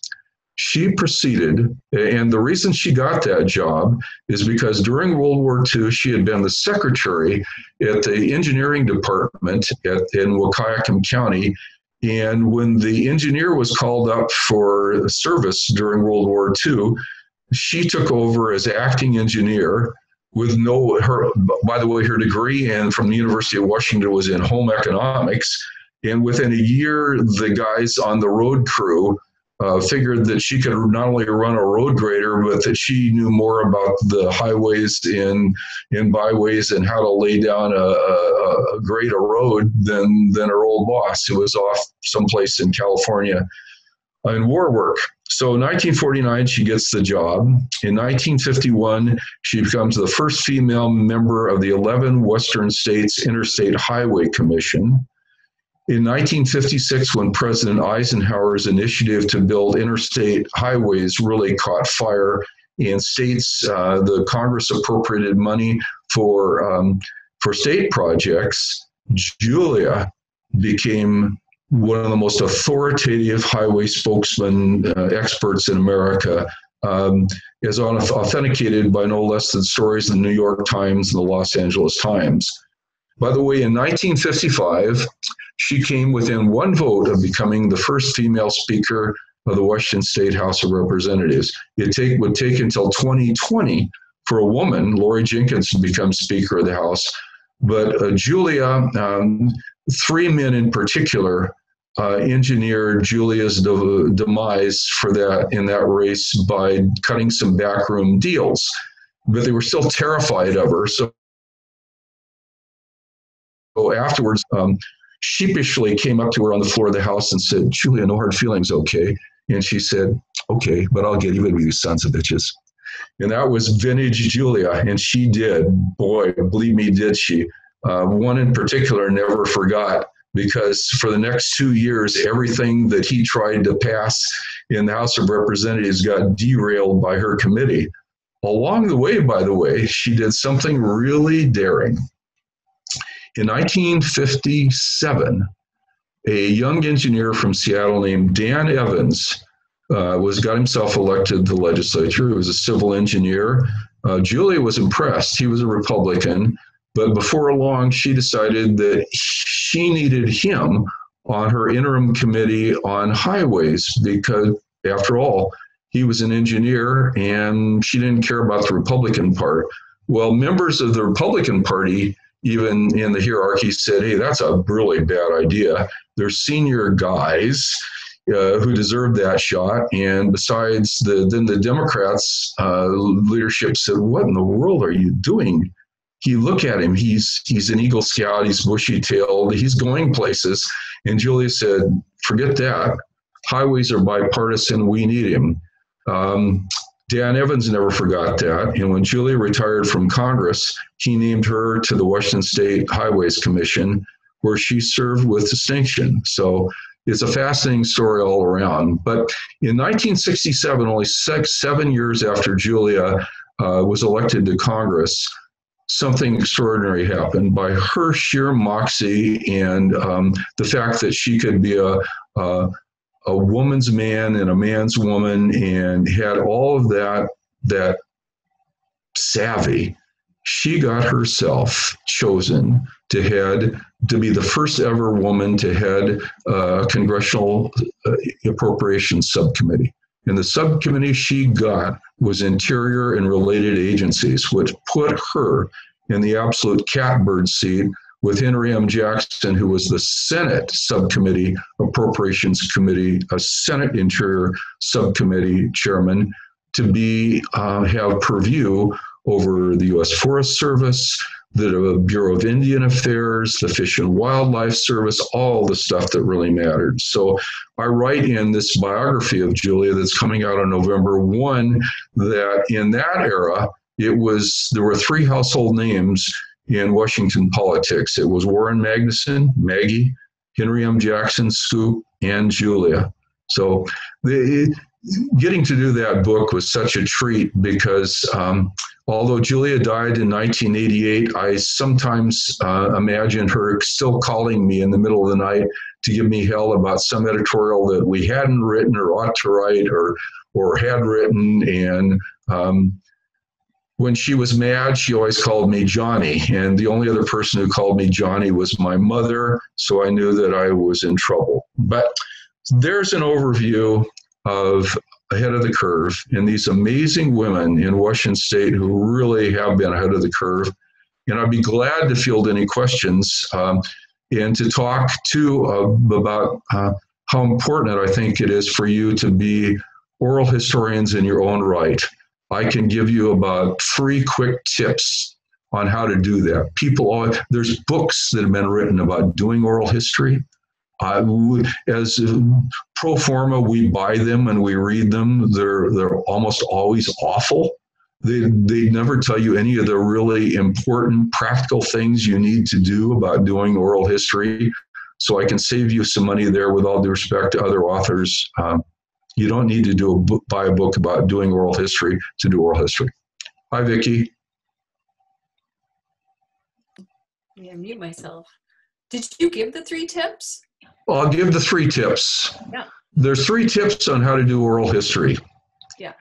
she proceeded, and the reason she got that job is because during World War II, she had been the secretary at the engineering department at, in Wahkiakum County. And when the engineer was called up for service during World War II, she took over as acting engineer with no her by the way her degree and from the university of washington was in home economics and within a year the guys on the road crew uh, figured that she could not only run a road grader, but that she knew more about the highways in in byways and how to lay down a, a, a grade a road than than her old boss, who was off someplace in California in war work. So in 1949, she gets the job. In 1951, she becomes the first female member of the 11 Western States Interstate Highway Commission. In 1956, when President Eisenhower's initiative to build interstate highways really caught fire, in states, uh, the Congress appropriated money for um, for state projects. Julia became one of the most authoritative highway spokesman uh, experts in America, um, as authenticated by no less than stories in the New York Times and the Los Angeles Times. By the way, in 1955, she came within one vote of becoming the first female speaker of the Washington State House of Representatives. It take, would take until 2020 for a woman, Laurie Jinkins, to become Speaker of the House. But uh, Julia, um, three men in particular, uh, engineered Julia's de- demise for that in that race by cutting some backroom deals. But they were still terrified of her. So, afterwards, um, sheepishly came up to her on the floor of the house and said, Julia, no hard feelings, okay? And she said, okay, but I'll get even with you sons of bitches. And that was vintage Julia. And she did. Boy, believe me, did she. Uh, one in particular never forgot because for the next two years, everything that he tried to pass in the House of Representatives got derailed by her committee. Along the way, by the way, she did something really daring. In 1957, a young engineer from Seattle named Dan Evans uh, was got himself elected to the legislature. He was a civil engineer. Uh, Julia was impressed. He was a Republican, but before long, she decided that she needed him on her interim committee on highways because, after all, he was an engineer and she didn't care about the Republican part. Well, members of the Republican Party even in the hierarchy said, hey, that's a really bad idea. They're senior guys uh, who deserved that shot. And besides, the, then the Democrats uh, leadership said, what in the world are you doing? He look at him. He's he's an Eagle Scout. He's bushy tailed. He's going places. And Julia said, "Forget that. Highways are bipartisan. We need him." Um, Dan Evans never forgot that. And when Julia retired from Congress, he named her to the Washington State Highways Commission, where she served with distinction. So it's a fascinating story all around. But in 1967, only six, seven years after Julia uh, was elected to Congress, something extraordinary happened by her sheer moxie and um, the fact that she could be a, a, a woman's man and a man's woman and had all of that that savvy she got herself chosen to head to be the first ever woman to head a congressional uh, appropriations subcommittee. And the subcommittee she got was interior and related agencies which put her in the absolute catbird seat with Henry M. Jackson, who was the Senate Subcommittee Appropriations Committee, a Senate Interior Subcommittee chairman, to be uh, have purview over the U.S. Forest Service, the Bureau of Indian Affairs, the Fish and Wildlife Service, all the stuff that really mattered. So I write in this biography of Julia that's coming out on November 1 that in that era, it was there were three household names in Washington politics. It was Warren Magnuson, Maggie, Henry M. Jackson, Scoop, and Julia. So the, getting to do that book was such a treat because um, although Julia died in 1988, I sometimes uh, imagine her still calling me in the middle of the night to give me hell about some editorial that we hadn't written or ought to write or or had written and um, when she was mad, she always called me Johnny. And the only other person who called me Johnny was my mother. So I knew that I was in trouble. But there's an overview of ahead of the curve and these amazing women in Washington State who really have been ahead of the curve. And I'd be glad to field any questions um, and to talk too uh, about uh, how important I think it is for you to be oral historians in your own right. I can give you about three quick tips on how to do that. People, there's books that have been written about doing oral history. As pro forma, we buy them and we read them. They're they're almost always awful. They they never tell you any of the really important practical things you need to do about doing oral history. So I can save you some money there. With all due respect to other authors, um, you don't need to do a book, buy a book about doing oral history to do oral history. Hi, Vicki. Yeah, mute myself. Did you give the three tips? Well, I'll give the three tips. Yeah. There's three tips on how to do oral history. Yeah.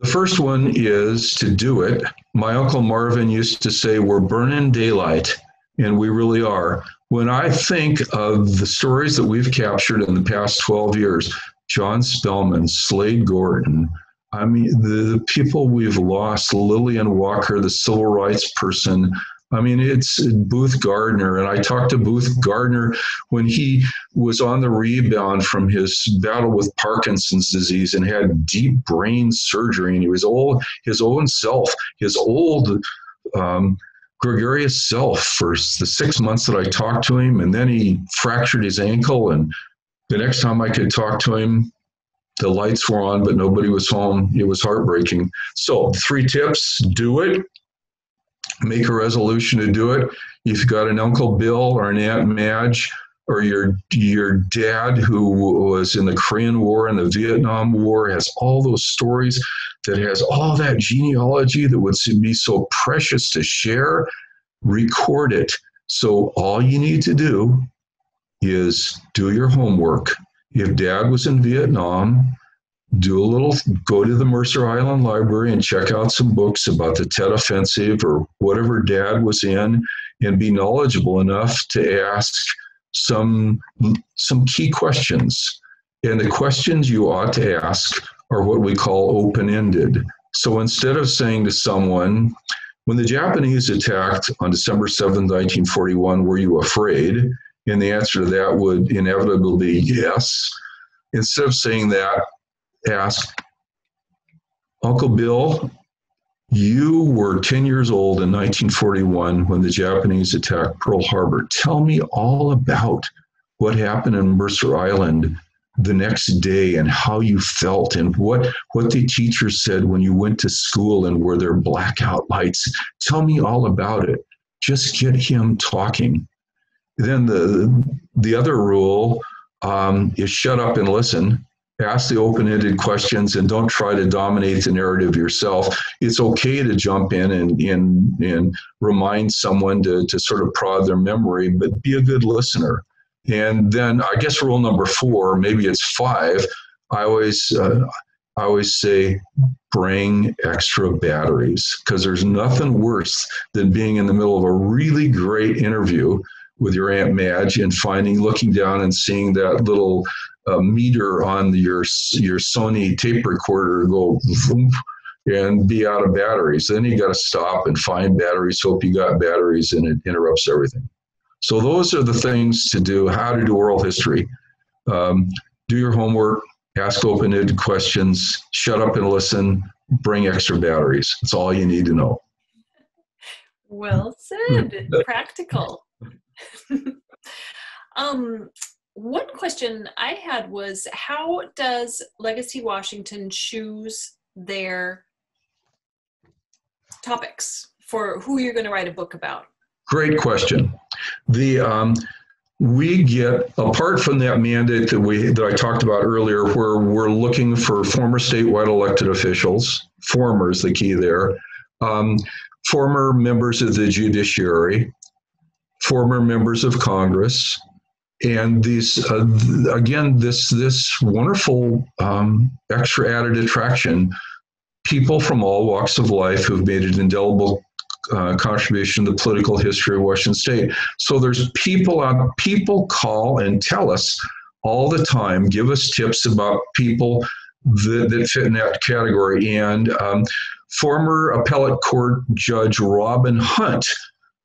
The first one is to do it. My uncle Marvin used to say, We're burning daylight. and we really are. When I think of the stories that we've captured in the past 12 years, John Spellman, Slade Gorton. I mean, the people we've lost, Lillian Walker, the civil rights person, I mean, it's Booth Gardner. And I talked to Booth Gardner when he was on the rebound from his battle with Parkinson's disease and had deep brain surgery. And he was old, his own self, his old um, gregarious self for the six months that I talked to him. And then he fractured his ankle. And the next time I could talk to him, the lights were on, but nobody was home. It was heartbreaking. So, three tips do it make a resolution to do it. If you've got an Uncle Bill or an Aunt Madge or your your dad who was in the Korean War and the Vietnam War has all those stories that has all that genealogy that would be so precious to share, record it. So all you need to do is do your homework. If dad was in Vietnam, do a little go to the mercer island library and check out some books about the tet offensive or whatever dad was in and be knowledgeable enough to ask some some key questions. And the questions you ought to ask are what we call open-ended. So instead of saying to someone when the japanese attacked on december 7 1941 were you afraid and the answer to that would inevitably be yes. Instead of saying that ask Uncle Bill, you were 10 years old in 1941 when the Japanese attacked Pearl Harbor. Tell me all about what happened in Mercer Island the next day and how you felt and what what the teacher said when you went to school and were there blackout lights. Tell me all about it. Just get him talking then the the other rule um, is shut up and listen. Ask the open-ended questions and don't try to dominate the narrative yourself. It's okay to jump in and and, and remind someone to, to sort of prod their memory but be a good listener. And then i guess rule number four maybe it's five i always uh, i always say bring extra batteries because there's nothing worse than being in the middle of a really great interview with your aunt Madge and finding, looking down and seeing that little uh, meter on your your Sony tape recorder go and be out of batteries. Then you got to stop and find batteries. Hope you got batteries, and it interrupts everything. So those are the things to do. How to do oral history. Um, do your homework. Ask open-ended questions. Shut up and listen. Bring extra batteries. That's all you need to know. Well said. Practical. um, one question I had was how does Legacy Washington choose their topics for who you're going to write a book about? Great question. The um, we get apart from that mandate that we that I talked about earlier, where we're looking for former statewide elected officials. Former is the key there. Um, former members of the judiciary, former members of Congress, and these uh, again this this wonderful um, extra added attraction. People from all walks of life who've made an indelible uh, contribution to the political history of Washington State. So there's people on people call and tell us all the time, give us tips about people that, that fit in that category. And um, former appellate court judge Robin Hunt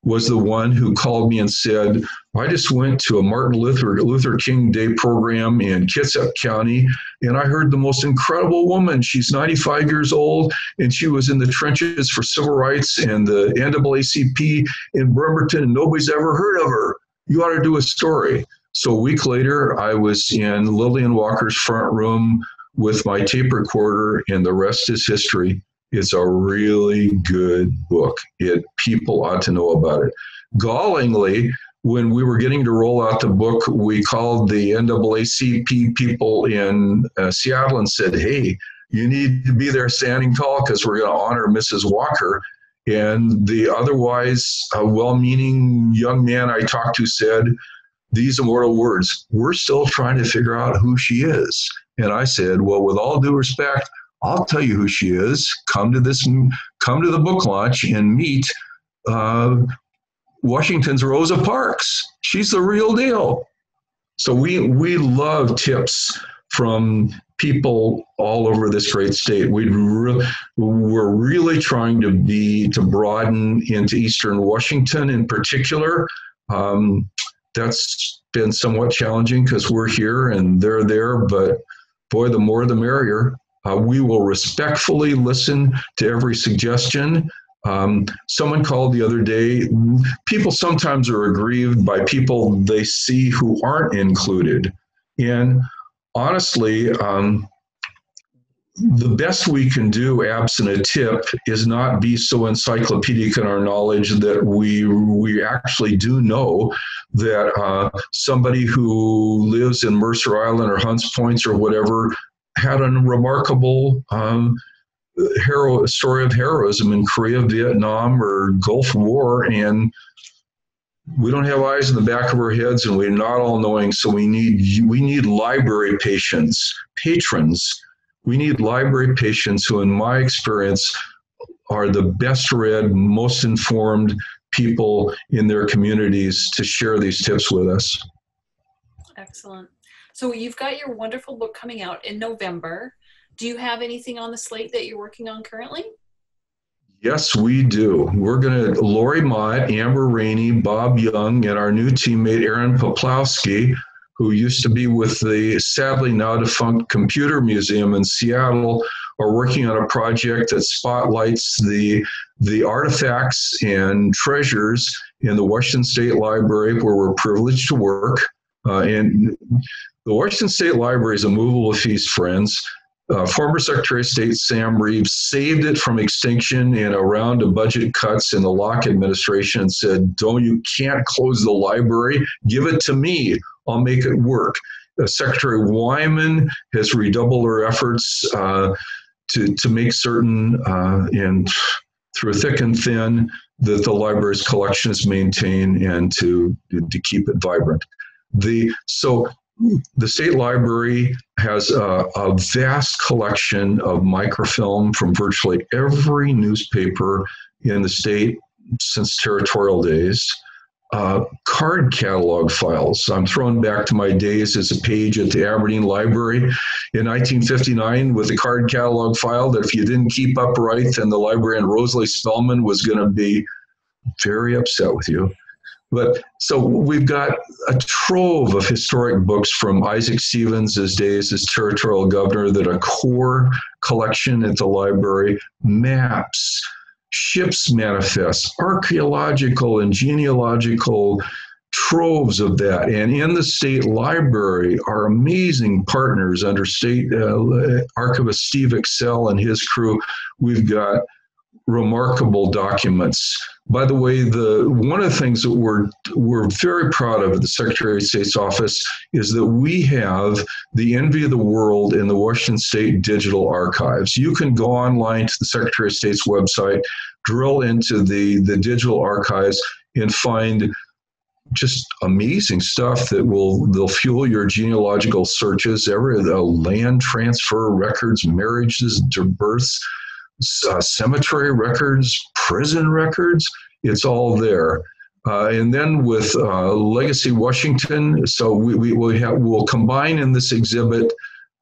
was the one who called me and said, I just went to a Martin Luther Luther King Day program in Kitsap County, and I heard the most incredible woman. She's 95 years old, and she was in the trenches for civil rights and the NAACP in Bremerton, and nobody's ever heard of her. You ought to do a story. So a week later, I was in Lillian Walker's front room with my tape recorder, and the rest is history. It's a really good book. It people ought to know about it. Gallingly, when we were getting to roll out the book, we called the NAACP people in uh, Seattle and said, "Hey, you need to be there standing tall because we're going to honor Mrs. Walker." And the otherwise uh, well-meaning young man I talked to said these immortal words: "We're still trying to figure out who she is." And I said, "Well, with all due respect." I'll tell you who she is. Come to this, come to the book launch and meet uh, Washington's Rosa Parks. She's the real deal. So we we love tips from people all over this great state. We re- we're really trying to be to broaden into Eastern Washington in particular. Um, that's been somewhat challenging because we're here and they're there, but boy, the more the merrier. Uh, we will respectfully listen to every suggestion. Um, someone called the other day. People sometimes are aggrieved by people they see who aren't included. And honestly, um, the best we can do, absent a tip, is not be so encyclopedic in our knowledge that we we actually do know that uh, somebody who lives in Mercer Island or Hunts Points or whatever had a remarkable um, hero story of heroism in Korea, Vietnam, or Gulf War, and we don't have eyes in the back of our heads, and we're not all knowing. So we need we need library patients, patrons we need library patients who, in my experience, are the best read, most informed people in their communities to share these tips with us. Excellent. So you've got your wonderful book coming out in November. Do you have anything on the slate that you're working on currently? Yes, we do. We're going to, Lori Mott, Amber Rainey, Bob Young, and our new teammate, Aaron Poplowski, who used to be with the sadly now defunct Computer Museum in Seattle, are working on a project that spotlights the the artifacts and treasures in the Washington State Library, where we're privileged to work. Uh, and the Washington State Library is a movable feast, friends. Uh, former Secretary of State Sam Reeves saved it from extinction in a round of budget cuts in the Locke administration and said, "Don't you can't close the library? Give it to me. I'll make it work. Uh, Secretary Wyman has redoubled her efforts uh, to, to make certain, uh, and through thick and thin, that the library's collection is maintained and to, to keep it vibrant. The, so the state library has a, a, vast collection of microfilm from virtually every newspaper in the state since territorial days uh, card catalog files. I'm thrown back to my days as a page at the Aberdeen Library in 1959 with a card catalog file that if you didn't keep up right, then the librarian Rosalie Spellman was going to be very upset with you. But so we've got a trove of historic books from Isaac Stevens' days as territorial governor that a core collection at the library, maps, ships manifests, archaeological and genealogical troves of that. And in the state library are amazing partners under state uh, archivist Steve Excell and his crew. We've got remarkable documents. By the way, the one of the things that we're we're very proud of at the Secretary of State's office is that we have the envy of the world in the Washington State Digital Archives. You can go online to the Secretary of State's website, drill into the the digital archives, and find just amazing stuff that will they'll fuel your genealogical searches. Every the land transfer records, marriages, births uh, cemetery records, prison records. It's all there. Uh, and then with uh, Legacy Washington, so we, we will have, we'll combine in this exhibit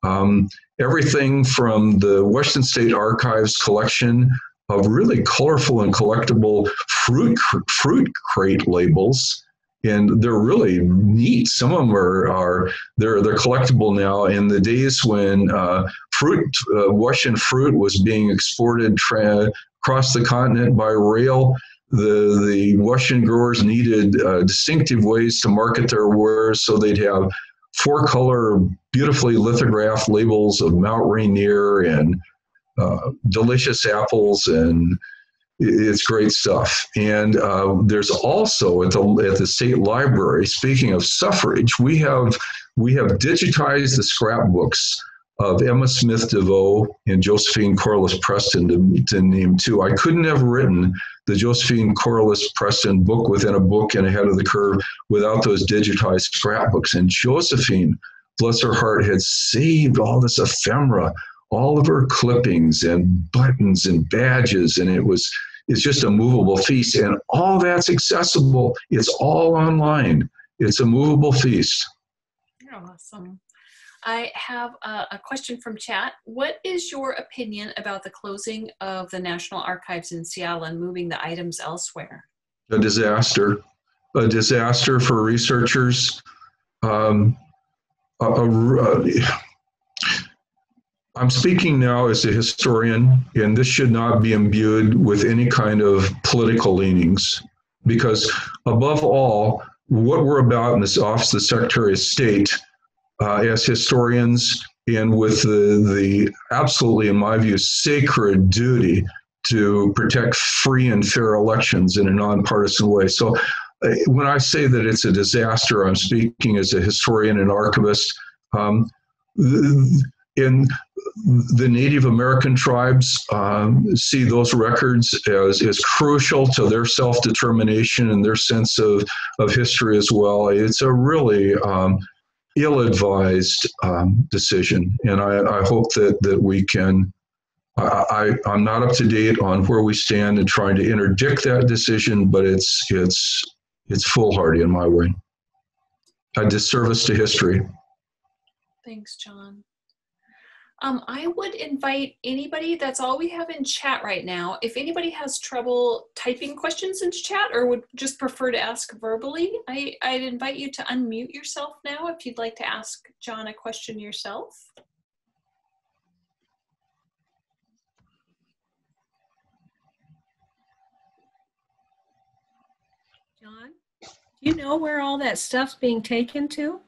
um, everything from the Washington State Archives collection of really colorful and collectible fruit fruit crate labels and they're really neat. Some of them are, are they're they're collectible now. In the days when uh, fruit, uh, Washington fruit was being exported tra- across the continent by rail, the the Washington growers needed uh, distinctive ways to market their wares, so they'd have four color, beautifully lithographed labels of Mount Rainier and uh, delicious apples and it's great stuff. And uh, there's also at the at the state library. Speaking of suffrage, we have we have digitized the scrapbooks of Emma Smith Devoe and Josephine Corliss Preston to, to name two. I couldn't have written the Josephine Corliss Preston book within a book and ahead of the curve without those digitized scrapbooks. And Josephine, bless her heart, had saved all this ephemera, all of her clippings and buttons and badges, and it was is just a movable feast, and all that's accessible. It's all online. It's a movable feast. Awesome. I have a, a, question from chat. What is your opinion about the closing of the National Archives in Seattle and moving the items elsewhere? A disaster. A disaster for researchers. Um, a, a, I'm speaking now as a historian, and this should not be imbued with any kind of political leanings, because above all, what we're about in this Office of the Secretary of State uh, as historians and with the, the absolutely, in my view, sacred duty to protect free and fair elections in a nonpartisan way. So uh, when I say that it's a disaster, I'm speaking as a historian and archivist. Um, in the Native American tribes um, see those records as, as crucial to their self determination and their sense of, of history as well. It's a really um, ill-advised um, decision, and I, I, hope that that we can. I, I, am not up to date on where we stand in trying to interdict that decision, but it's it's it's foolhardy in my way. A disservice to history. Thanks, John. Um, I would invite anybody, that's all we have in chat right now. If anybody has trouble typing questions into chat or would just prefer to ask verbally, I, I'd invite you to unmute yourself now if you'd like to ask John a question yourself. John, do you know where all that stuff's being taken to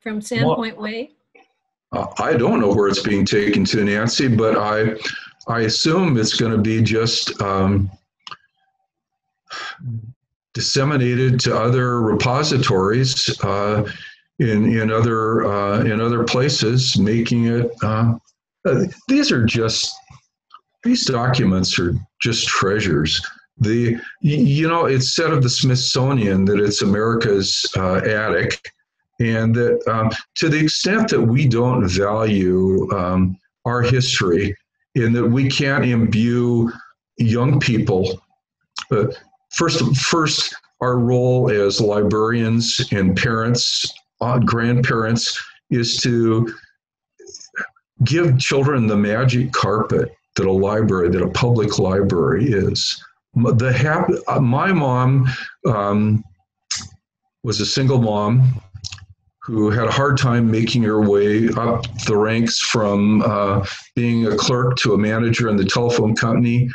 from Sand Point well, Way? Uh, I don't know where it's being taken to, Nancy, but I, I assume it's going to be just um, disseminated to other repositories uh, in in other uh, in other places, making it. Uh, uh, these are just these documents are just treasures. The you know it's said of the Smithsonian that it's America's uh, attic and that um, to the extent that we don't value um, our history in that we can't imbue young people uh, first first our role as librarians and parents uh, grandparents is to give children the magic carpet that a library that a public library is. The hap- uh, my mom um, was a single mom who had a hard time making her way up the ranks from uh, being a clerk to a manager in the telephone company.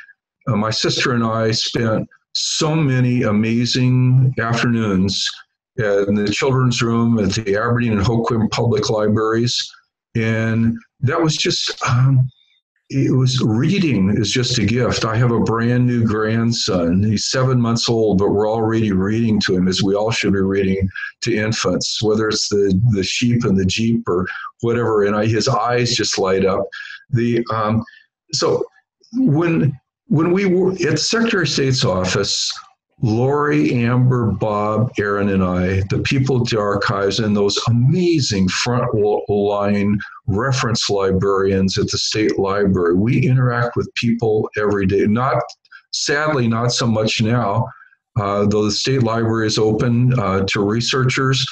Uh, my sister and I spent so many amazing afternoons in the children's room at the Aberdeen and Hoquiam public libraries. And that was just, um, it was reading is just a gift. I have a brand new grandson. He's seven months old, but we're already reading to him as we all should be reading to infants, whether it's the, the sheep and the jeep or whatever. And I, his eyes just light up. The um, so when when we were at the Secretary of State's office, Lori, Amber, Bob, Aaron, and I, the people at the archives, and those amazing front-line reference librarians at the state library, we interact with people every day. Not, sadly, not so much now, uh, though the state library is open uh, to researchers.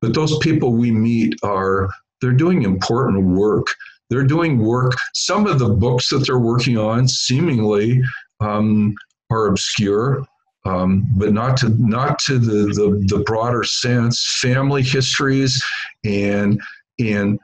But those people we meet are they're doing important work. They're doing work. Some of the books that they're working on seemingly um, are obscure um, but not to not to the, the, the broader sense. Family histories and and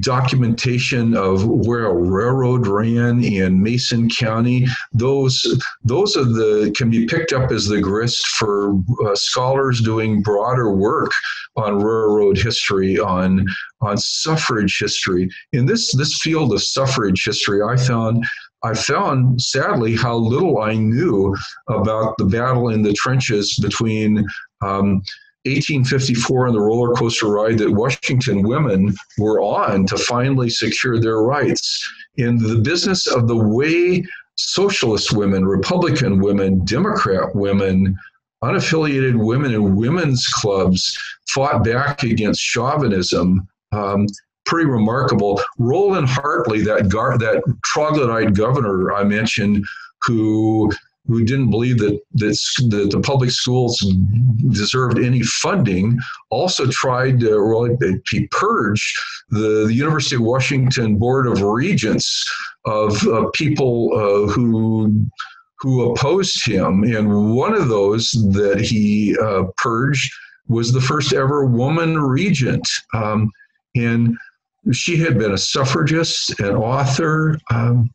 documentation of where a railroad ran in Mason County. Those those are the can be picked up as the grist for uh, scholars doing broader work on railroad history, on on suffrage history. In this this field of suffrage history, I found I found, sadly, how little I knew about the battle in the trenches between um, 1854 and the roller coaster ride that Washington women were on to finally secure their rights. In the business of the way socialist women, Republican women, Democrat women, unaffiliated women in women's clubs fought back against chauvinism. Um, pretty remarkable. Roland Hartley, that gar- that troglodyte governor I mentioned, who who didn't believe that, that, that the public schools deserved any funding, also tried to, well, he purged the, the University of Washington Board of Regents of uh, people uh, who who opposed him. And one of those that he uh, purged was the first ever woman regent. Um, and she had been a suffragist, an author. Um,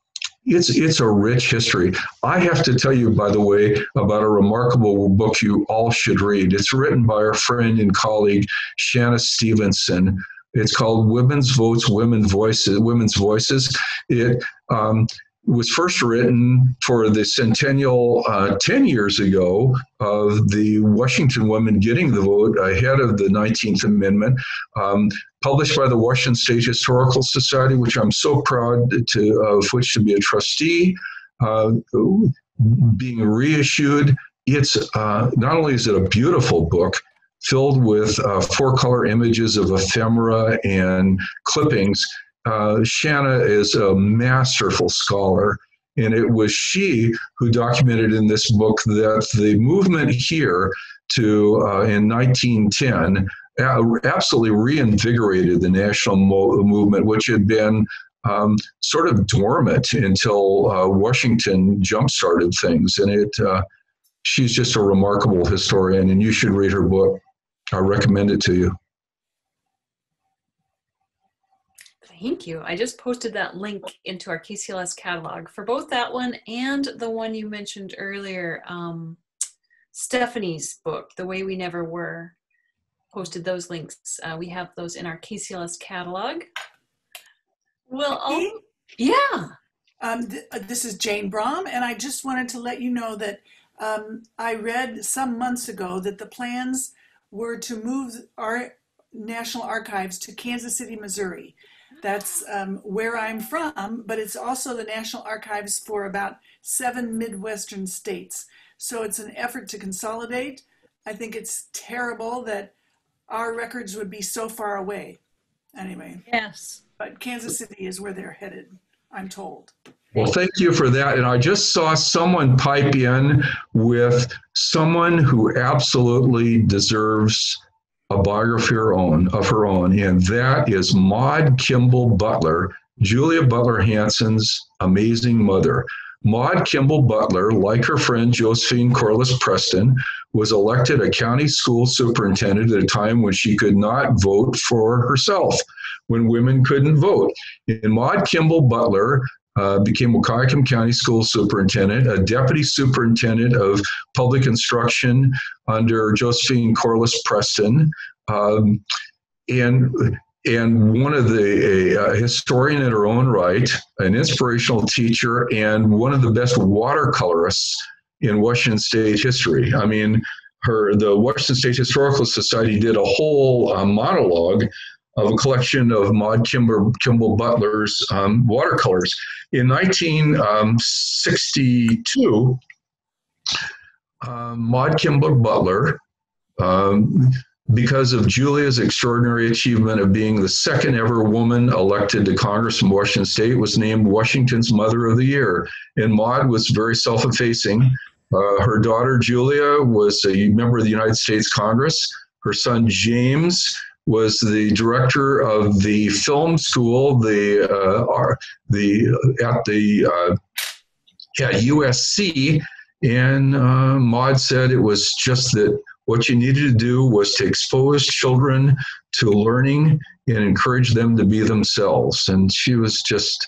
it's it's a rich history. I have to tell you, by the way, about a remarkable book you all should read. It's written by our friend and colleague Shanna Stevenson. It's called Women's Votes, Women Voices, Women's Voices. It um, was first written for the centennial uh, 10 years ago of the Washington women getting the vote ahead of the 19th Amendment, um, published by the Washington State Historical Society, which I'm so proud to, of which to be a trustee, uh, being reissued. It's uh, not only is it a beautiful book, filled with uh, four color images of ephemera and clippings uh, Shanna is a masterful scholar, and it was she who documented in this book that the movement here to uh, in 1910 absolutely reinvigorated the national mo- movement, which had been um, sort of dormant until uh, Washington jump-started things. And it, uh, she's just a remarkable historian, and you should read her book. I recommend it to you. Thank you. I just posted that link into our KCLS catalog for both that one and the one you mentioned earlier, um, Stephanie's book, The Way We Never Were. Posted those links. Uh, we have those in our KCLS catalog. Well, I'll, yeah. Um, th- uh, this is Jane Brom, and I just wanted to let you know that um, I read some months ago that the plans were to move our National Archives to Kansas City, Missouri. That's um, where I'm from, but it's also the National Archives for about seven Midwestern states. So it's an effort to consolidate. I think it's terrible that our records would be so far away. Anyway. Yes. But Kansas City is where they're headed, I'm told. Well, thank you for that. And I just saw someone pipe in with someone who absolutely deserves a biography of her own, of her own, and that is Maud Kimball Butler, Julia Butler Hansen's amazing mother. Maud Kimball Butler, like her friend Josephine Corliss Preston, was elected a county school superintendent at a time when she could not vote for herself, when women couldn't vote. And Maud Kimball Butler uh, became Wahkiakum County School Superintendent, a deputy superintendent of public instruction under Josephine Corliss Preston, um, and and one of the a, a, historian in her own right, an inspirational teacher, and one of the best watercolorists in Washington State history. I mean, her the Washington State Historical Society did a whole uh, monologue of a collection of Maud Kimber, Kimball Butler's um, watercolors. In 1962, um, Maud Kimball Butler, um, because of Julia's extraordinary achievement of being the second ever woman elected to Congress in Washington State, was named Washington's Mother of the Year. And Maud was very self effacing. Uh, her daughter Julia was a member of the United States Congress. Her son James was the director of the film school, the uh, the at the uh, at USC, and uh, Maud said it was just that what you needed to do was to expose children to learning and encourage them to be themselves, and she was just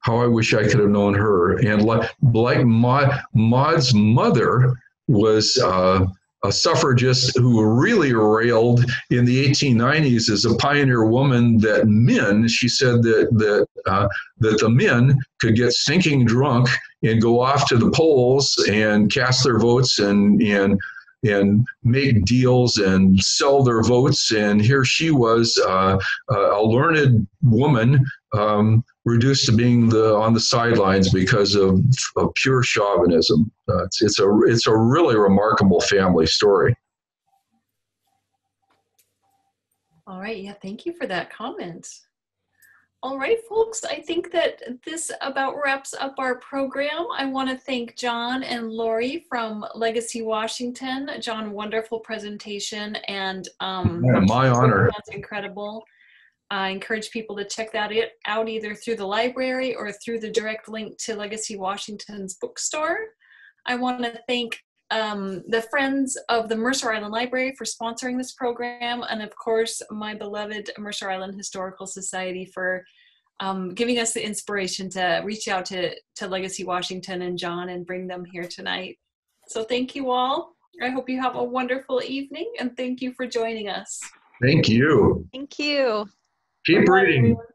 how I wish I could have known her. And like like Maud, Maud's mother was uh, a suffragist who really railed in the 1890s as a pioneer woman that men, she said that that uh, that the men could get stinking drunk and go off to the polls and cast their votes and and and make deals and sell their votes. And here she was, uh, a learned woman um, reduced to being the on the sidelines because of, of pure chauvinism. Uh, it's, it's a it's a really remarkable family story. All right, yeah, thank you for that comment. All right, folks, I think that this about wraps up our program. I want to thank John and Lori from Legacy Washington. John, wonderful presentation and um, Yeah, my honor. That's incredible. I encourage people to check that out either through the library or through the direct link to Legacy Washington's bookstore. I want to thank um, the Friends of the Mercer Island Library for sponsoring this program, and of course, my beloved Mercer Island Historical Society for um, giving us the inspiration to reach out to, to Legacy Washington and John and bring them here tonight. So, thank you all. I hope you have a wonderful evening, and thank you for joining us. Thank you. Thank you. Keep Bye-bye, reading. everyone.